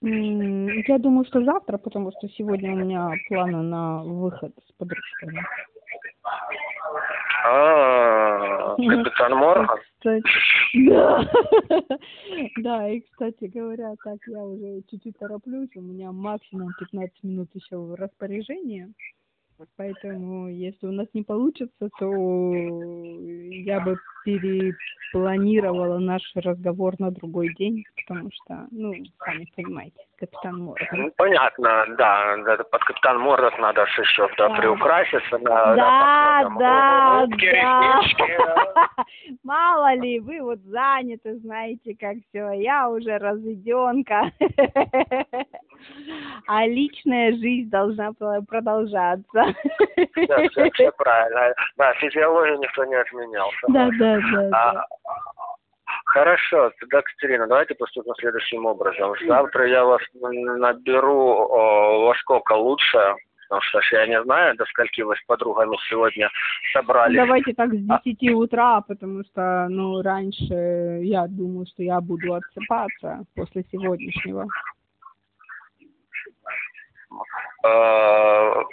Я думаю, что завтра, потому что сегодня у меня планы на выход с подружками. А, капитан Морган? Да. Да, и, кстати говоря, так я уже чуть-чуть тороплюсь. У меня максимум 15 минут еще в распоряжении. Поэтому, если у нас не получится, то я бы перепланировала наш разговор на другой день, потому что, ну, сами понимаете, капитан Морган. Ну, понятно, да. Под капитан Морган надо еще да, Да. приукраситься. Да, там, да, улыбки, да. Мало ли, вы вот заняты, знаете, как все. Я уже разведенка. А личная жизнь должна про- продолжаться. Да, все, все правильно. Да, физиологию никто не отменял. Да, да, да, А, да. Хорошо, тогда, Катерина, давайте поступим следующим образом. Завтра я вас наберу о, во сколько лучше, потому что я не знаю, до скольки вы с подругами сегодня собрались. Давайте так с А- 10 утра, потому что, ну, раньше я думаю, что я буду отсыпаться после сегодняшнего. Э,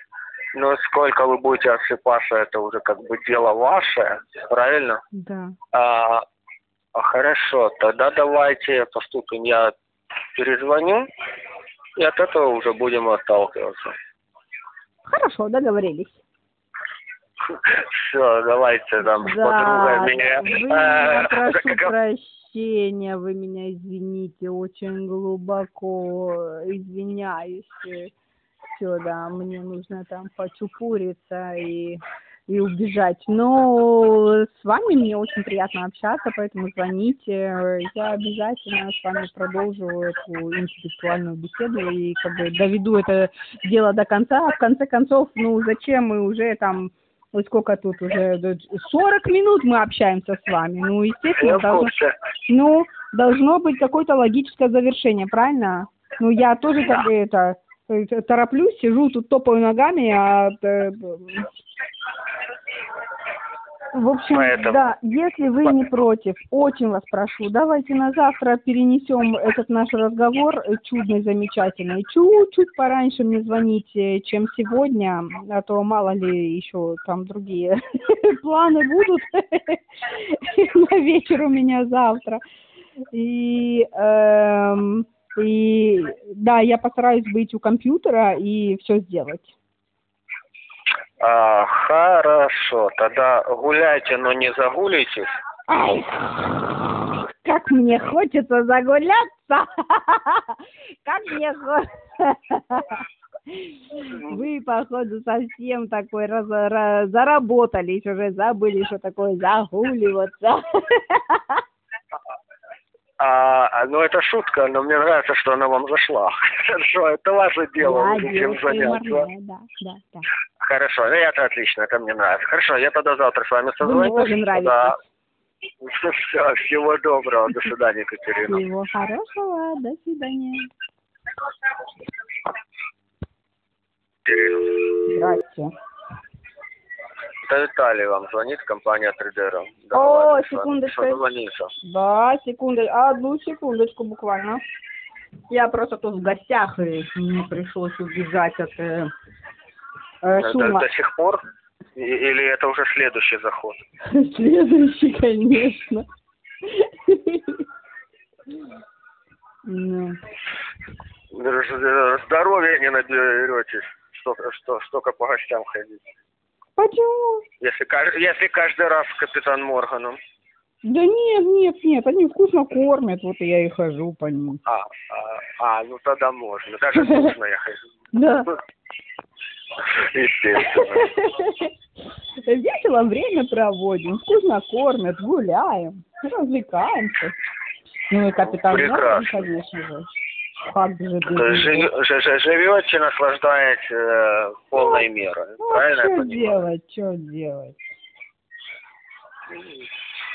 Ну, сколько вы будете отсыпаться, это уже как бы дело ваше, правильно? Да. А, а, хорошо, тогда давайте поступим. Я перезвоню, и от этого уже будем отталкиваться. Хорошо, договорились. Все, давайте там Да, подругами. вы, Э, я прошу прощения, вы меня извините, очень глубоко извиняюсь. Все, да, мне нужно там почупуриться и, и убежать. Но с вами мне очень приятно общаться, поэтому звоните. Я обязательно с вами продолжу эту интеллектуальную беседу и как бы доведу это дело до конца. В конце концов, ну зачем мы уже там вот сколько тут уже, д- 40 минут мы общаемся с вами. Ну, естественно, в должно, ну, должно быть какое-то логическое завершение, правильно? Ну, я тоже как бы это тороплюсь, сижу тут топаю ногами, а э, в общем, Поэтому- да, если вы не против, очень вас прошу, давайте на завтра перенесем этот наш разговор э, чудный, замечательный. Чуть-чуть пораньше мне звоните, чем сегодня, а то мало ли еще там другие планы будут на вечер у меня завтра. И, эм, и да, я постараюсь быть у компьютера и все сделать. А, хорошо, тогда гуляйте, но не загуляйтесь. Ай, как мне хочется загуляться! Как мне хочется! Вы, походу, совсем такой раз, ra- заработались уже, забыли, что такое загуливаться. А, ну, это шутка, но мне нравится, что она вам зашла. Хорошо, это ваше дело, Да, чем заняться. да, да, да. Хорошо, ну это отлично, это мне нравится. Хорошо, я тогда завтра с вами созвонюсь. мне тоже нравитесь. Да. Все, всего доброго, до свидания, Екатерина. Всего хорошего, до свидания. Здрасте. Это Виталий вам звонит, компания 3D. О, секундочку. Да, секунду, одну секундочку буквально. Я просто тут в гостях, и мне пришлось убежать от э, э, До, шума. до сих пор? И- Или это уже следующий заход? Следующий, конечно. Здоровья не наберетесь, столько, что, столько по гостям ходить. Почему? Если, если каждый раз с капитан Морганом. Да нет, нет, нет, они вкусно кормят, вот и я и хожу по ним. А, а, а, ну тогда можно. Даже вкусно я хожу. Да. Естественно. Весело время проводим, вкусно кормят, гуляем, развлекаемся. Ну и капитан Морган, конечно же. Как же без То есть него? живе- ж- ж- живете, наслаждаетесь э, полной мерой. Ну, Правильно я что понимаю? делать, что делать?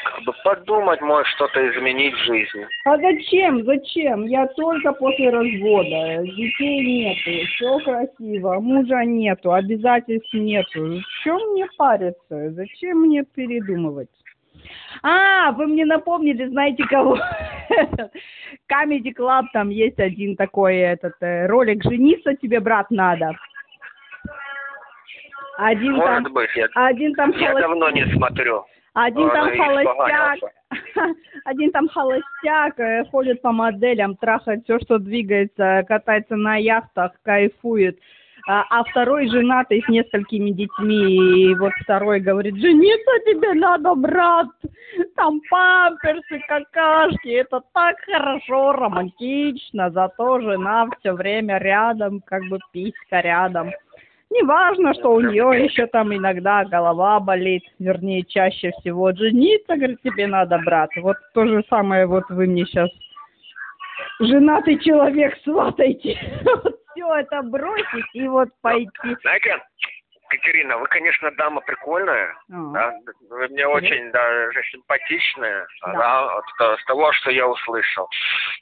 Как бы подумать, может что-то изменить в жизни. А зачем, зачем? Я только после развода. Детей нету, все красиво, мужа нету, обязательств нету. Чем мне париться? Зачем мне передумывать? А, вы мне напомнили, знаете кого? Comedy Club, там есть один такой этот э, ролик «Жениться тебе, брат, надо». Один там, Может быть, я, один там я холостяк. давно не смотрю. Один там холостяк, один там холостяк, э, ходит по моделям, трахает все, что двигается, катается на яхтах, кайфует. А, а второй женатый с несколькими детьми, и вот второй говорит, жениться тебе надо, брат, там памперсы, какашки, это так хорошо, романтично, зато жена все время рядом, как бы писька рядом. Неважно, что у нее еще там иногда голова болит, вернее, чаще всего. Жениться, говорит, тебе надо, брат. Вот то же самое вот вы мне сейчас женатый человек сватайте. Вот все это бросить и вот пойти. Знаете, Катерина, вы, конечно, дама прикольная, А. да, вы мне очень даже симпатичная, Да. да, вот, с того, что я услышал.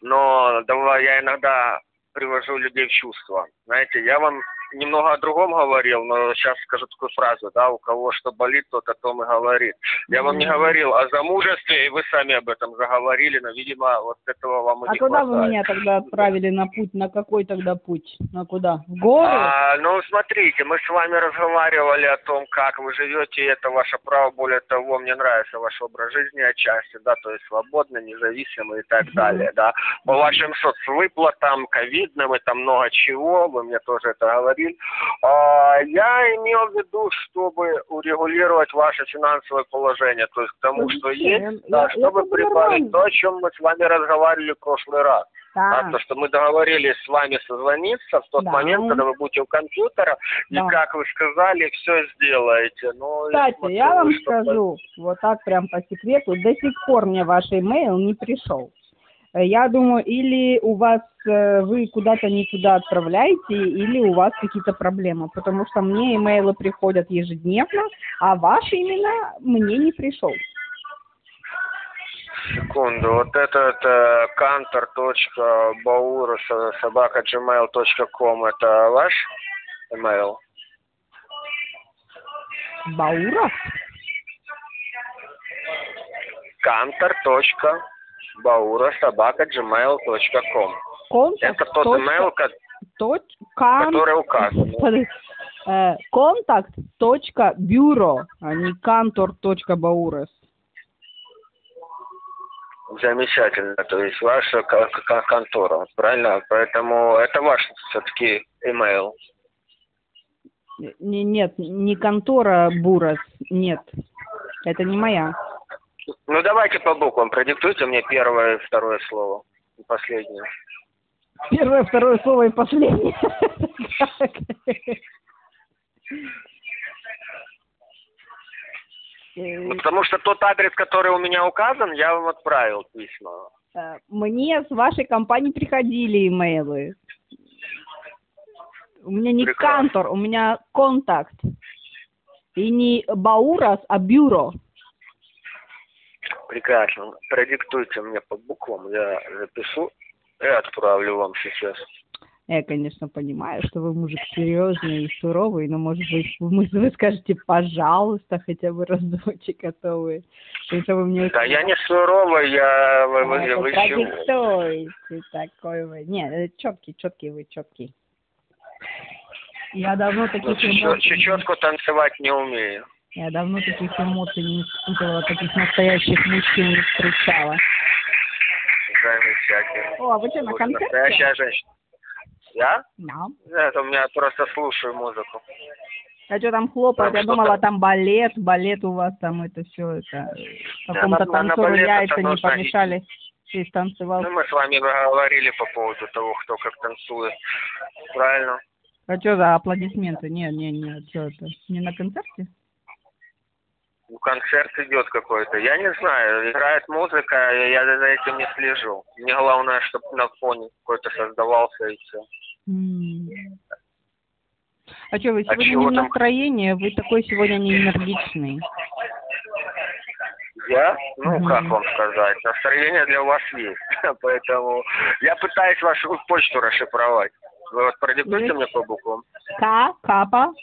Но давай я иногда привожу людей в чувство. Знаете, я вам немного о другом говорил, но сейчас скажу такую фразу, да, у кого что болит, тот о том и говорит. Я вам не говорил о замужестве, и вы сами об этом заговорили, но, видимо, вот этого вам и А не куда хватает. вы меня тогда отправили на путь? На какой тогда путь? На куда? В горы? А, ну, смотрите, мы с вами разговаривали о том, как вы живете, и это ваше право. Более того, мне нравится ваш образ жизни отчасти, да, то есть свободный, независимый и так далее, да. По вашим соцвыплатам, ковидным там много чего, вы мне тоже это говорили. А, я имел в виду, чтобы урегулировать ваше финансовое положение, то есть к тому, что есть, да, Я- я чтобы бы прибавить то, о чем мы с вами разговаривали в прошлый раз. Да. А то, что мы договорились с вами созвониться в тот Да. момент, когда вы будете у компьютера, Да. и, как вы сказали, все сделаете. Но Кстати, смотрю, я вам скажу, вот так прям по секрету, до сих пор мне ваш имейл не пришел. Э, Я думаю, или у вас э, вы куда-то не туда отправляете, или у вас какие-то проблемы, потому что мне имейлы приходят ежедневно, а ваш именно мне не пришел. Секунду, вот этот э, kantor.baur собака gmail.com это ваш email? Бауров? kantor.baura собака gmail.com Контакт. Это тот точка- email, ко- точ- кон- который указан. Подожди. Э, Контакт точка бюро, а не кантор точка баурес. Замечательно, то есть ваша контора, правильно? Поэтому это ваш все-таки email. Не, нет, не контора Бурас, нет. Это не моя. Ну давайте по буквам, продиктуйте мне первое и второе слово, и последнее. Первое, второе слово и последнее. Ну, потому что тот адрес, который у меня указан, я вам отправил письма. э, Мне с вашей компании приходили имейлы. У меня не Прекрасно. кантор, у меня контакт. И не Баурас, а бюро. Прекрасно. Продиктуйте мне по буквам, я запишу и отправлю вам сейчас. Я, конечно, понимаю, что вы мужик серьезный и суровый, но, может быть, вы, вы скажете, пожалуйста, хотя бы разочек готовы. Это вы мне... Да, я не суровый, я вы, вы, вы чего? продиктуйте такой вы. Нет, четкий, четкий вы, четкий. Я давно Ну, таких эмоций... чечетку танцевать не умею. Я давно таких эмоций не испытывала, таких настоящих мужчин не встречала. Замечательно. О, а вы что, на концерте? Настоящая женщина. Я? Да. Нет, у меня просто слушаю музыку. А что там хлопают? Там Я думала, там балет, балет у вас там это все, это какому-то танцору яйца это не помешали. Ты станцевал. Ну, мы с вами говорили по поводу того, кто как танцует. Правильно? А что за аплодисменты? Не, не, не, что это? Не на концерте? Ну, Концерт идет какой-то. Я не знаю, играет музыка, я за этим не слежу. Мне главное, чтобы на фоне какой-то создавался и все. А что, вы А сегодня чего не в там? настроении? Вы такой сегодня не энергичный. Я? Ну, Мгм. как вам сказать, настроение для вас есть. Поэтому я пытаюсь вашу почту расшифровать. Вы вот продиктуйте мне по буквам. К, Капа.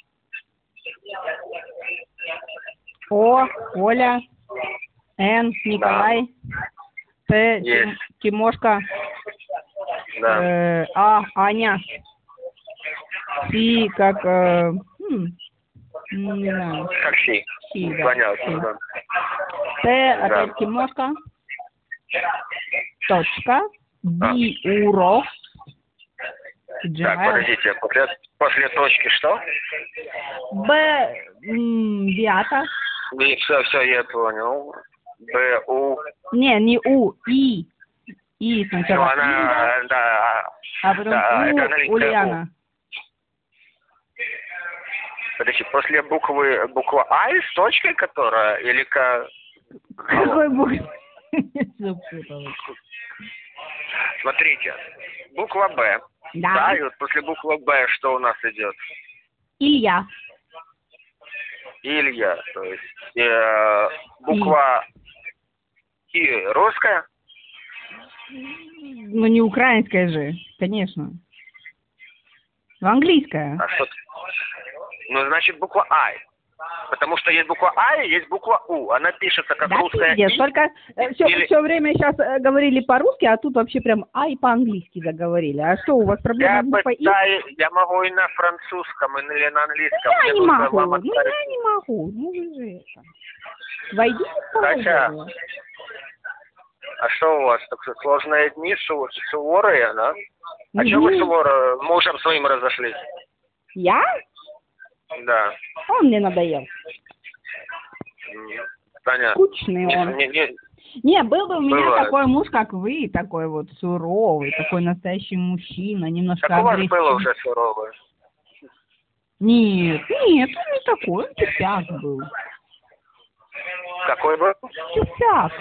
О, Оля. Н, Николай. Т, Тим- Есть. Тимошка. Да. Э, А, Аня. И как... э, м, не знаю. Такси. Си, да, Понятно, Си. да. Т, опять Тимошка. Точка. Биуров. Так, Gmail. подождите, после, после точки что? Б. м, Биата. все, все, я понял. Б, У. Не, не У, И. И Ну, сначала. она, И, да, а потом да, это У, английская Ульяна. подожди, после буквы, буква А с точкой, которая, или как? Какой букв? Запуталась. Смотрите, буква Б. Да, Да. и вот после буквы Б что у нас идет? Илья. Илья, то есть э, буква И русская, Ну, не украинская же, конечно. В английская. а что? Ну, значит, буква А. Потому что есть буква А и есть буква У. Она пишется как Да, русская пиздец, И. только все, Или- все время сейчас говорили по-русски, а тут вообще прям А и по-английски заговорили. А что, у вас проблема Я с буквой И? пытаюсь, я могу и на французском, или на английском. Я Мне не могу, ну я не могу, ну вы же это. Войдите в положение. А что у вас? Так сложные дни, су- суворые, да? А что вы Мгм. суворо мужем своим разошлись? Я? Да. Он мне надоел. Понятно. Скучный он. Не, не, Не, был бы у меня Бывает. такой муж, как вы, такой вот суровый, такой настоящий мужчина, немножко так у вас было уже суровое. Нет, нет, он не такой, он тюфяк был. Какой был? Тюфяк.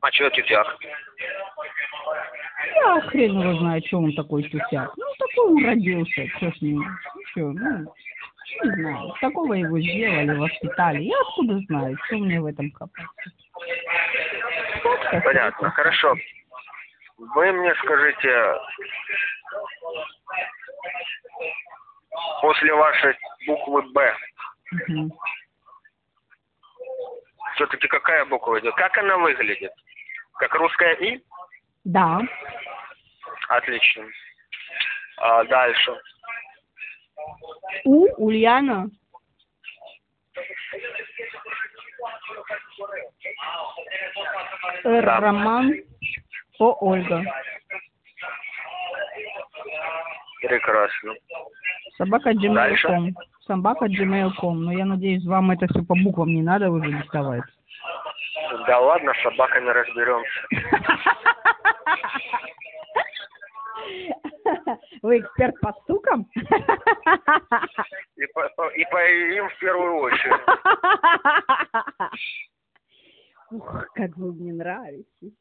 А что тюфяк? Я хрен его знает, что он такой тюфяк. Ну, такой он родился, что с ним. Что, ну, не знаю. Такого его сделали, воспитали. Я откуда знаю, что мне в этом копаться. Понятно, хорошо. Вы мне скажите, после вашей буквы Б, Мгм. Все-таки какая буква идет? Как она выглядит? Как русская И? Да. Отлично. А дальше. У, Ульяна. Р, Да. Роман. О, Ольга. Прекрасно. Собака gmail.com. Собака gmail.com. Но я надеюсь, вам это все по буквам не надо уже доставать. Да ладно, с собаками разберемся. Вы эксперт по стукам? И по- и по им в первую очередь. Ух, как вы мне нравитесь.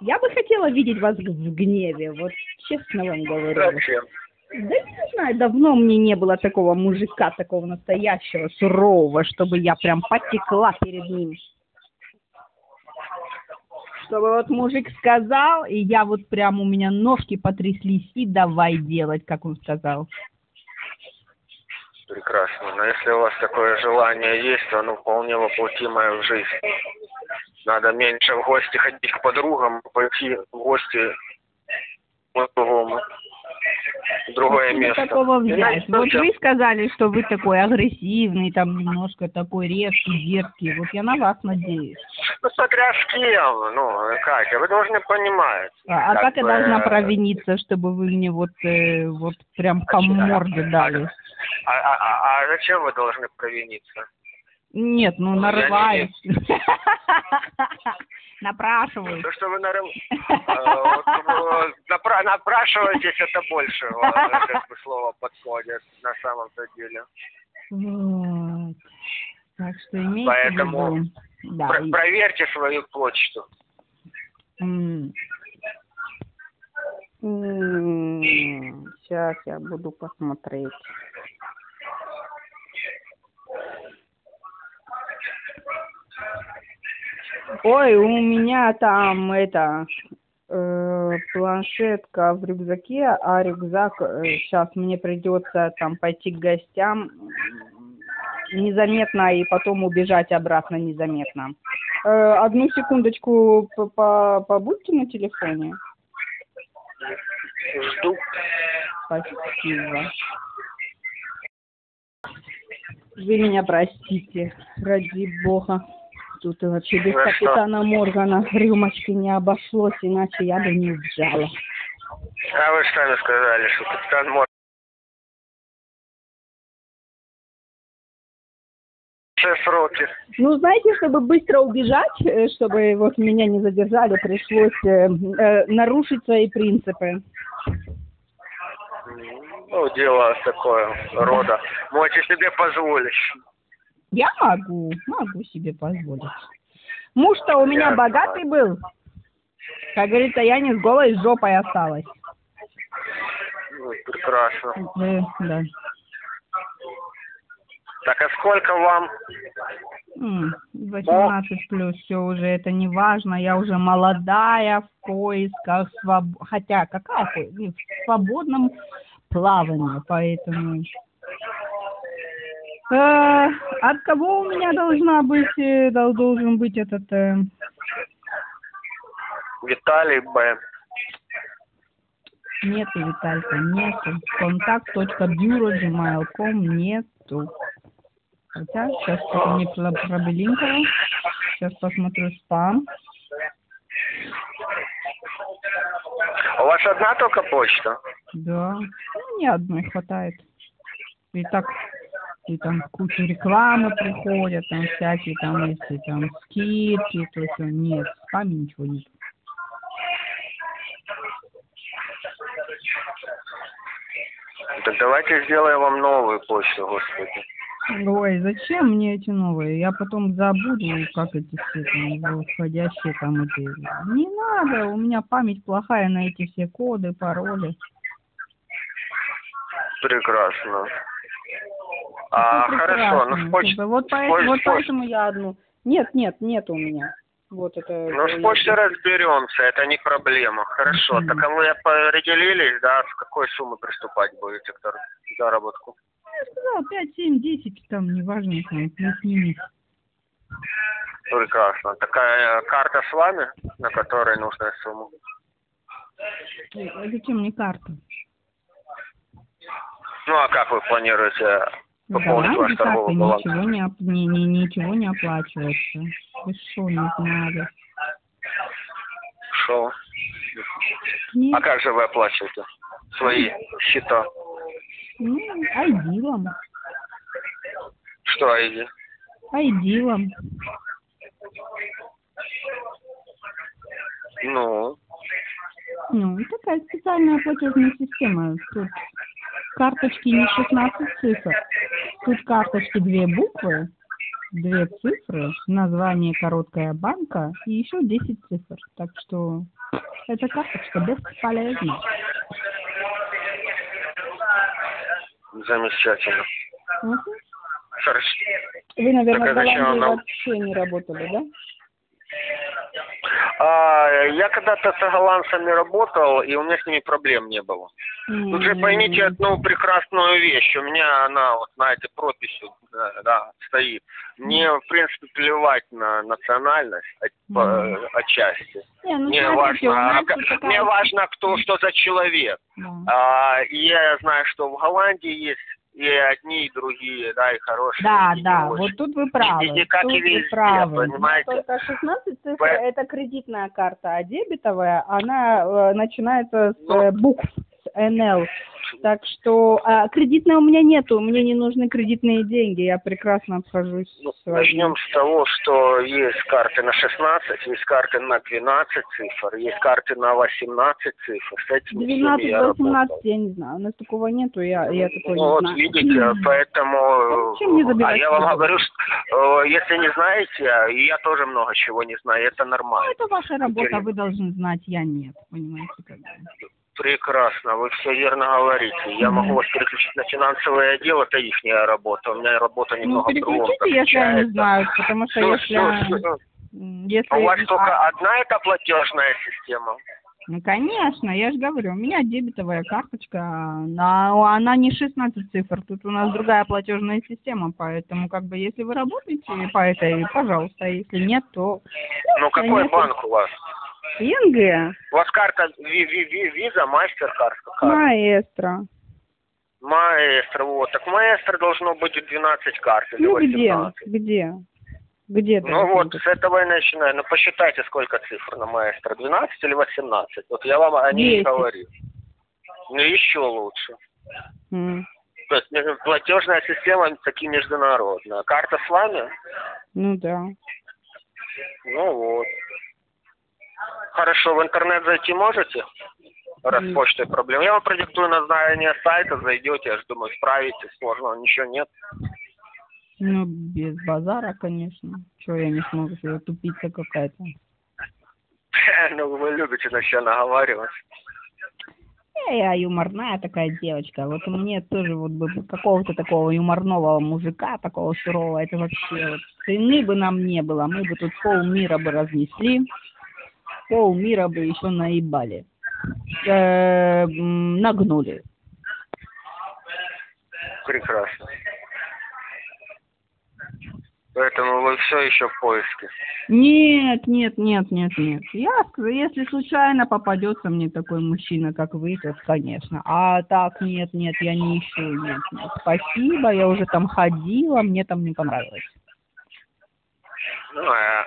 Я бы хотела видеть вас в гневе, вот честно вам говорю. Зачем? Да не знаю, давно мне не было такого мужика, такого настоящего, сурового, чтобы я прям потекла перед ним. Чтобы вот мужик сказал, и я вот прям у меня ножки потряслись, и давай делать, как он сказал. Прекрасно. Но если у вас такое желание есть, то оно вполне воплотимое в жизнь. Надо меньше в гости ходить к подругам, пойти в гости к другому. Другое место. такого взять? Вот вы сказали, что вы такой агрессивный, там немножко такой резкий, дерзкий. Вот я на вас надеюсь. Ну, смотря с кем, ну, Катя, вы должны понимать. А, а как я бы, должна э, провиниться, чтобы вы мне вот, э, вот прям по морде дали? А, а, а- а зачем вы должны провиниться? Нет, ну не- нарываюсь. Напрашиваюсь. То, что вы нарыв... напра- напрашиваетесь, это больше как бы слово подходит на самом-то деле. Вот. Так что имейте Поэтому в виду. Да. Про- и- проверьте свою почту. Сейчас я буду посмотреть. Ой, у меня там это э, планшетка в рюкзаке, а рюкзак сейчас мне придется там пойти к гостям незаметно и потом убежать обратно незаметно. Э, одну секундочку побудьте на телефоне. Жду. Спасибо. Вы меня простите, ради бога. Тут вообще без что? капитана Моргана рюмочки не обошлось, иначе я бы не убежала. А вы же сами сказали, что капитан Мор... Шесть руки. Ну, знаете, чтобы быстро убежать, э, чтобы вот меня не задержали, пришлось э, э, нарушить свои принципы. Ну, дело такое рода. Можете себе позволить. Я могу, могу себе позволить. Муж-то у меня богатый был. Как говорится, я не с голой жопой осталась. Ну, прекрасно. Э, да. Так, а сколько вам? М, 18 плюс, все уже это не важно, я уже молодая в поисках своб... хотя какая в свободном плавании, поэтому от кого у меня должна быть э, дол- должен быть этот э, Виталий Б. нету Виталька нету gmail.com нету хотя сейчас что-то сейчас посмотрю спам У вас одна только почта? Да, ну, ни одной хватает. И так, и там куча рекламы приходят, там всякие там, если там скидки, то все, нет, в спаме ничего нет. Так давайте сделаем вам новую почту, господи. Ой, зачем мне эти новые? Я потом забуду, как эти все там входящие там эти. Не надо, у меня память плохая на эти все коды, пароли. Прекрасно. А, Ну, хорошо, ну прекрасно. с поч- Типа, Вот, поч- вот поэтому я одну. Нет, нет, нет у меня. Вот это. Ну, с почтой разберемся, это не проблема. Хорошо, Мгм. так а вы определились, да, с какой суммы приступать будете к зар- заработку? Я сказала, 5, 7, 10, там, неважно, там, плюс-минус. Прекрасно. Такая карта с вами, на которой нужная сумма? Ой, а зачем мне карта? Ну, а как вы планируете Ваш Голландии карты торговый баланс? ничего не, оп- не, не, ничего не оплачивается. Вы что, не надо? Шо? Нет, А как же вы оплачиваете свои счета? ну, айдилом. Что, Айди? Айдилом. Ну, Ну, такая специальная платежная система. Тут карточки не 16 цифр. Тут карточки две буквы, две цифры, название короткая банка и еще 10 цифр. Так что эта карточка бесполезна. замечательно. Хорошо. Вы, наверное, в Так, а зачем Голландии нам? вообще не работали, да? А, я когда-то с голландцами работал, и у меня с ними проблем не было. Тут же поймите одну прекрасную вещь. У меня она, вот, знаете, прописью да, да, стоит. Мне, в принципе, плевать на национальность от- по- Мгм. отчасти. Не, ну, Мне смотрите, важно, а, мне важно, кто, что за человек. А, и я знаю, что в Голландии есть и одни, и другие, да, и хорошие. Да, и да, очень. вот тут вы правы. И- и как тут и вы везде, правы. понимаете? Только 16 цифр По- это кредитная карта, а дебетовая, она э, начинается с Ну. э, букв НЛ. Так что а, кредитной у меня нету, мне не нужны кредитные деньги, я прекрасно обхожусь Ну. Начнем с того, что есть карты на 16, есть карты на 12 цифр, есть карты на 18 цифр. С всеми 12, я 18, работал. я не знаю, у нас такого нету, я, я такого Ну, не вот знаю. видите, поэтому... Ну, зачем мне А я вам говорю, что, э, если не знаете, я тоже много чего не знаю, это Ну, нормально. это ваша работа, Интересно. вы должны знать, я нет, понимаете, как. Прекрасно, вы все верно говорите. Я могу вас переключить на финансовое отдел, это их работа. У меня работа Ну, немного в другом переключите, если они знают, потому что Ну, если... всё. м, если у вас только одна эта платежная система? Ну, конечно, я же говорю, у меня дебетовая карточка, она, она не 16 цифр, тут у нас другая платежная система, поэтому, как бы, если вы работаете по этой, пожалуйста, если нет, то... Ну, какой Нет. банк у вас? ИНГ, У вас карта Ви- Ви- Ви- Виза, Мастеркард какая? маэстро. Маэстро, вот. Так Маэстро должно быть 12 карт или Ну, где? 18. Где? Где ты? Ну вот, посмотришь? с этого и начинаю. Ну посчитайте, сколько цифр на маэстро. 12 или 18? Вот я вам о ней и Десять. говорю. Ну еще лучше. М, То есть платежная система таки международная. Карта с вами? Ну да. Ну вот. Хорошо, в интернет зайти можете? Раз с почтой проблем. Я вам продиктую название сайта, зайдете, я же думаю, справитесь, сложного ничего нет. Ну, без базара, конечно. Чего я не смогу, что я тупица какая-то. Ну, вы любите на себя наговаривать. Э, Я юморная такая девочка. Вот мне тоже вот бы какого-то такого юморного мужика, такого сурового, это вообще вот цены бы нам не было. Мы бы тут полмира бы разнесли, полмира бы еще наебали. Э, нагнули. Прекрасно. Поэтому вы все еще в поиске. Нет, нет, нет, нет, нет. Я, если случайно попадется мне такой мужчина, как вы, то, конечно. А так, нет, нет, я не ищу, нет, нет. Спасибо, я уже там ходила, мне там не понравилось. Ну, а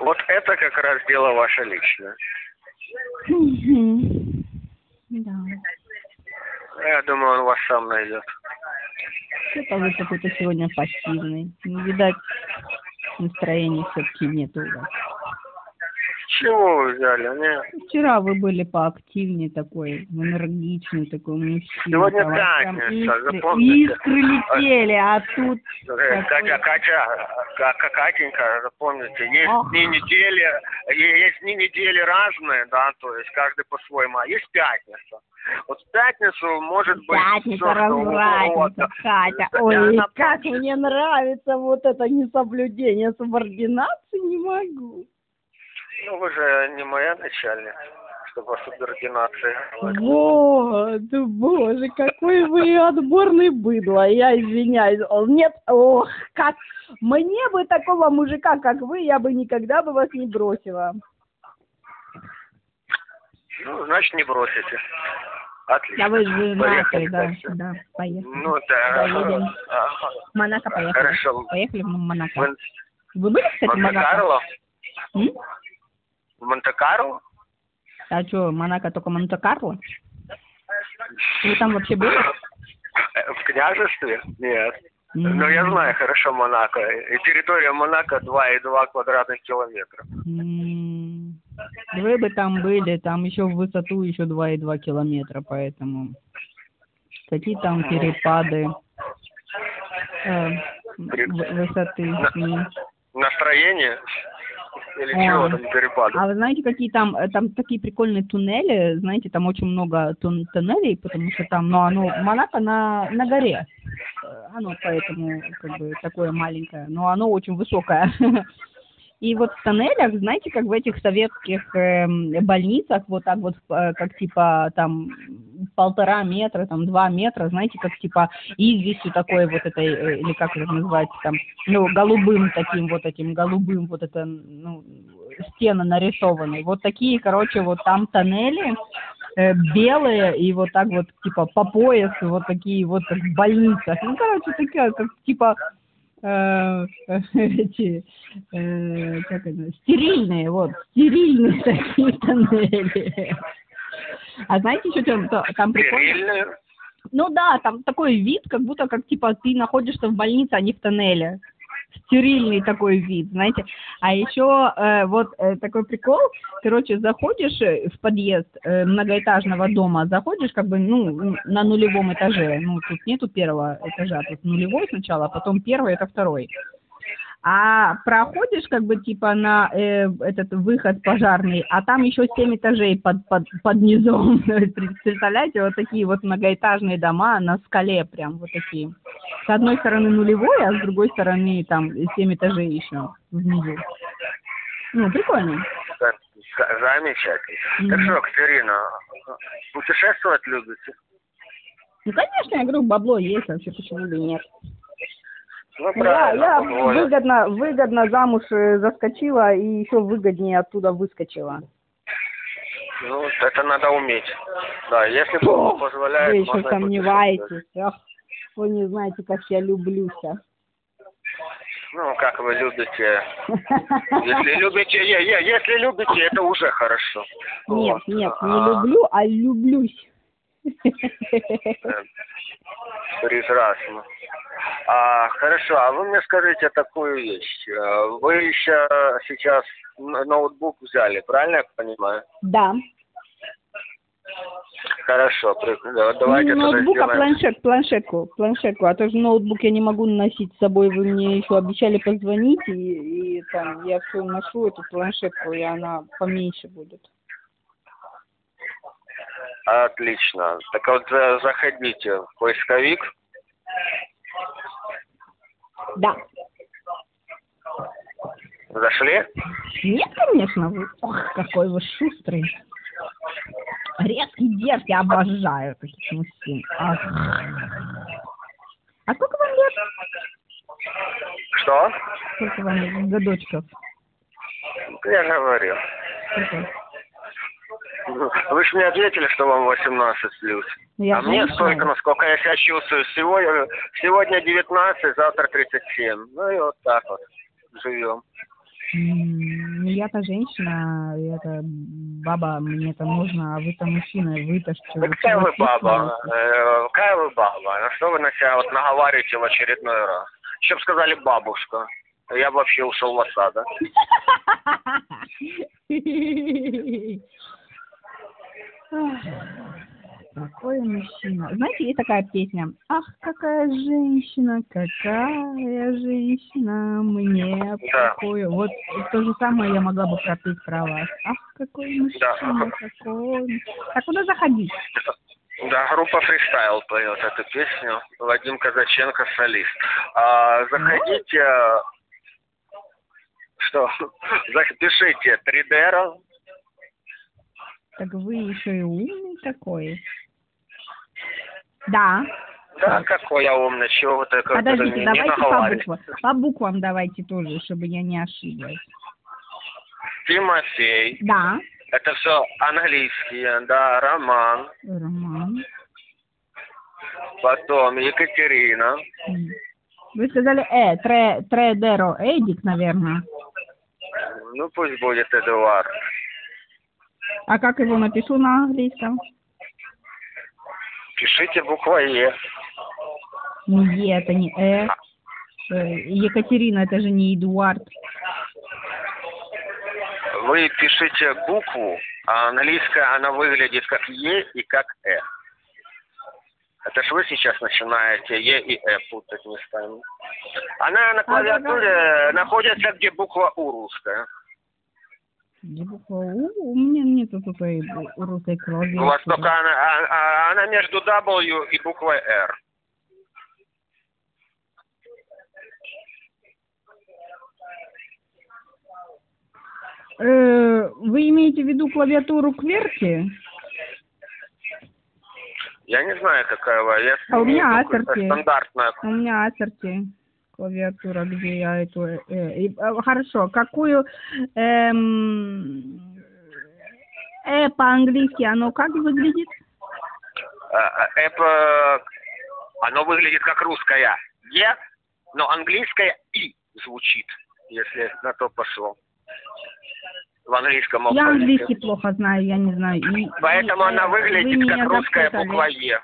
вот это как раз дело ваше личное. Мгм. Да. Я думаю, он вас сам найдет. Что-то вы какой-то сегодня пассивный. Не видать, настроения все-таки нет у вас. Чего вы взяли? Нет. Вчера вы были поактивнее такой, энергичный такой мужчина. Сегодня пятница, искры, запомните. искры летели, а тут Э, Катя, Катя, Ка- Ка- Катенька, запомните, есть дни недели, есть дни недели разные, да, то есть каждый по-своему, а есть пятница. Вот в пятницу может быть Пятница, что развратница. Катя. Ой, она- как мне нравится вот это несоблюдение субординации, не могу. Ну, вы же не моя начальник, чтобы говорить. Вот, боже, какой вы отборный быдло, я извиняюсь. Нет, ох, как, мне бы такого мужика, как вы, я бы никогда бы вас не бросила. Ну, значит, не бросите. Отлично. А вы же Поехали женатый, да, да, поехали. Ну, да. Поедем. Ага. Монако поехали. Хорошо. Поехали в Монако. В Вы были, кстати, в Монако? Монте-Карло? В Монте-Карло? А что, Монако только Монте-Карло? Вы там вообще были? Э, В княжестве? Нет. М. Но я знаю хорошо Монако. И территория Монако 2,2 квадратных километра. Вы бы там были, там еще в высоту еще 2,2 километра, поэтому какие там перепады э, высоты. М. Настроение? Или А. чего там перепады? А вы знаете, какие там, э, там такие прикольные туннели, знаете, там очень много тун- туннелей, потому что там, ну, оно, Монако на, на горе, Э, оно поэтому как бы такое маленькое, но оно очень высокое. И вот в тоннелях, знаете, как в этих советских эм, больницах, вот так вот, э, как типа там полтора метра, там два метра, знаете, как типа известью такой вот этой, э, или как это называется там, ну, голубым таким вот этим, голубым вот это, ну, стены нарисованы. Вот такие, короче, вот там тоннели э, белые и вот так вот типа по поясу, вот такие вот в больницах. Ну, короче, такие, как типа э, эти, э, как это, стерильные, вот, стерильные такие тоннели. А знаете, что там, там прикольно? Ну да, там такой вид, как будто как типа ты находишься в больнице, а не в тоннеле. Стерильный такой вид, знаете. А еще э, вот э, такой прикол, короче, заходишь э, в подъезд э, многоэтажного дома, заходишь как бы, ну, на нулевом этаже, ну, тут нету первого этажа, тут нулевой сначала, а потом первый, это второй. А проходишь как бы типа на э, этот выход пожарный, а там еще семь этажей под, под, под низом. Представляете, вот такие вот многоэтажные дома на скале прям вот такие. С одной стороны нулевой, а с другой стороны там семь этажей еще внизу. Ну, прикольно. Замечательно. Так Мгм. что, Катерина, путешествовать любите? Ну, конечно, я говорю, бабло есть вообще, почему бы и нет. Ну, Я, правильно, я позволю. выгодно, выгодно замуж э, заскочила и еще выгоднее оттуда выскочила. Ну, это надо уметь. Да, если Бог позволяет, Вы еще сомневаетесь. Ах, вы не знаете, как я люблюся. Ну, как вы любите. Если любите, е- е- если любите, это уже хорошо. Нет, Вот. нет, не А, люблю, а люблюсь. Э, Прекрасно. А, хорошо, а вы мне скажите такую вещь. Э, Вы еще сейчас ноутбук взяли, правильно я понимаю? Да. Хорошо, давайте ноутбук, а планшет, планшетку, планшетку. А то же ноутбук я не могу носить с собой. Вы мне еще обещали позвонить, и, и там я все ношу эту планшетку, и она поменьше будет. Отлично. Так вот, э, заходите в поисковик. Да. Зашли? Нет, конечно, вы. Ох, какой вы шустрый. Резкий, дерзкий, обожаю таких мужчин. Ах. А сколько вам лет? Что? Сколько вам лет? годочков? Я говорил. Сколько? Вы же мне ответили, что вам 18 плюс. Ну, я а мне столько, насколько я себя чувствую. Сегодня, сегодня 19, завтра 37. Ну и вот так вот живем. Ну, я-то женщина, я-то баба, мне-то нужно, а вы-то мужчина, вы-то что? Да какая вы баба? Э, какая вы баба? На что вы на себя вот наговариваете в очередной раз? Еще бы сказали бабушка. Я бы вообще ушел в осаду. Какой мужчина. Знаете, есть такая песня. Ах, какая женщина, какая женщина мне Да. Вот то же самое я могла бы пропеть про вас. Ах, какой мужчина, Да. какой. А куда заходить? Да, группа фристайл поет эту песню. Вадим Казаченко солист. А, заходите. Что? Запишите 3D. Так вы еще и умный такой. Да. Да, какой я умный, чего вы так Подождите, давайте по буквам. По буквам давайте тоже, чтобы я не ошиблась. Тимофей. Да. Это все английские, да, Роман. Роман. Потом Екатерина. Вы сказали э, тре, тредеро, Эдик, наверное. Ну, пусть будет Эдуард. А как его напишу на английском? Пишите буква Е. Не Е, это не Э. Э, Екатерина, это же не Эдуард. Вы пишите букву, а английская она выглядит как Е и как Э. Это ж вы сейчас начинаете Е и Э путать местами. Она на клавиатуре находится, где буква У русская. Где буква У? У меня нету тут и у русской крови. У вас только она, а- а- она между W и буквой R. Э, Вы имеете в виду клавиатуру кверти? Я не знаю, какая вы. Я А у меня стандартная. У меня Acerty клавиатура, где я эту... э, и, э, хорошо, какую... эм, э по-английски оно как выглядит? А, а, Это, оно выглядит как русская Е, но английская И звучит, если на то пошло. В английском Я алфавите. английский плохо знаю, я не знаю. И- Поэтому и, она э, вы выглядит как русская запутали. буква Е.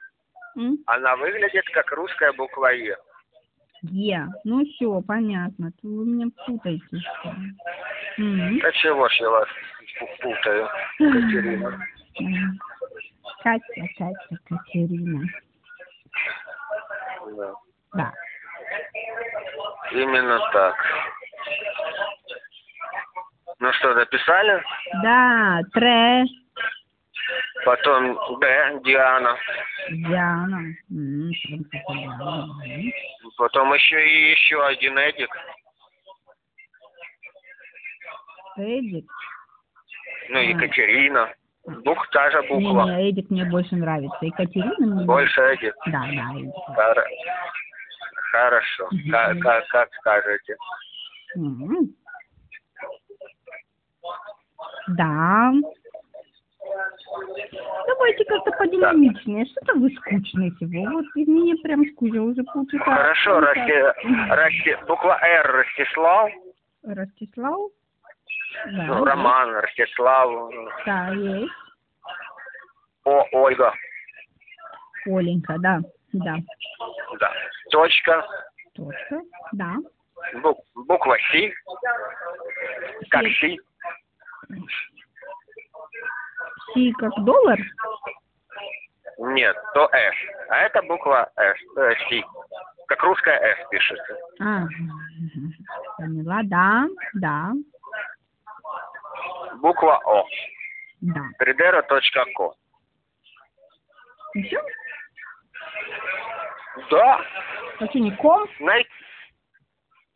М? Она выглядит как русская буква Е. Е. Ну все, понятно. То Вы меня путаете. всё. М. Да чего ж я вас пу- путаю, Катерина? М. Катя, Катя, Катерина. Да. Да. Именно так. Ну что, записали? Да, тре, Потом Д, Диана. Диана. М. М. Потом еще и еще один Эдик. Эдик. Ну, А. Екатерина. Бух та же Не, буква. не, Эдик мне больше нравится. Екатерина мне Больше Эдик. Да, да, Эдик. Хор- Хорошо. Как, как, как скажете. М. Да. Ну, давайте как-то подинамичнее. Что-то вы скучные всего. Вот мне прям скучно уже полчаса. Хорошо, Расти... Расти... буква Р Ростислав, Ростислав? Да. ну, Роман, Ростислав, Да, есть. О, Ольга, Оленька, да. Да. да, точка, Точка. Да. бу- буква Си, как Си, Си как доллар? нет, то С, а это буква С, э, Си, как русская С пишется. А, поняла, да, да, Буква О, да. tridero.co. И все? Да, А что, не ком? найти.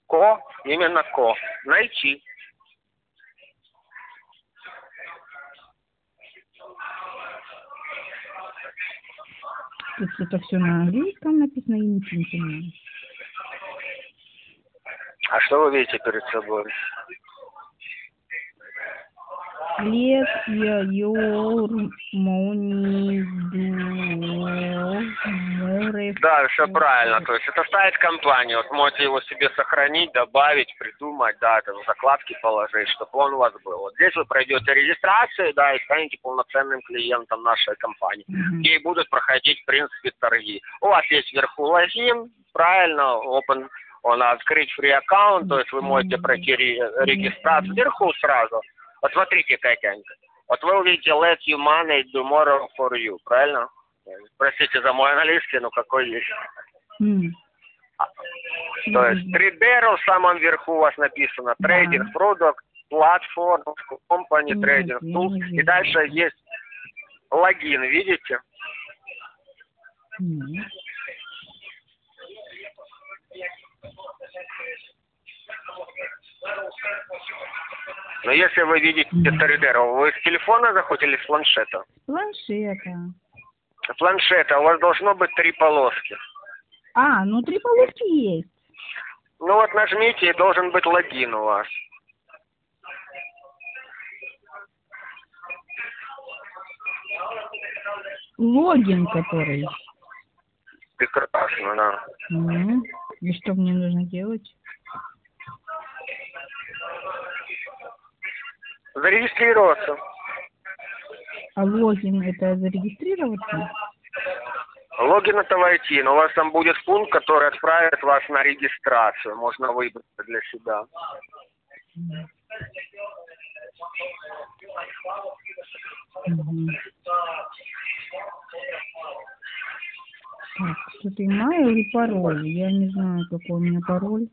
Ко, именно ко. Найти. Тут что-то все на английском написано, и ничего не понимаю. А что вы видите перед собой? Do more Да, все правильно. То есть это сайт компании. Вот можете его себе сохранить, добавить, придумать, да, там закладки положить, чтобы он у вас был. Вот здесь вы пройдете регистрацию, да, и станете полноценным клиентом нашей компании, Мгм. где и будут проходить, в принципе, торги. У вас есть вверху логин, правильно, open, он открыть free аккаунт, то есть вы можете пройти ре- регистрацию вверху сразу. Вот смотрите, Катянька. Вот вы увидите let you money tomorrow for you, правильно? Простите за мой английский, но какой есть. М. То есть Мгм. трейдеру в самом верху у вас написано трейдинг продукт, платформ, company, Нет, трейдинг я тул. не И дальше есть логин, видите? Нет. Но если вы видите трейдеру, вы с телефона заходите или с планшета? Планшета. Планшета у вас должно быть три полоски. А, ну три полоски есть. Ну вот нажмите, и должен быть логин у вас. Логин который. Прекрасно, да. М. И что мне нужно делать? Зарегистрироваться. А логин это зарегистрироваться? Логин это войти, но у вас там будет пункт, который отправит вас на регистрацию. Можно выбрать для себя. Мгм. Так, что-то имейл или пароль? Я не знаю, какой у меня пароль.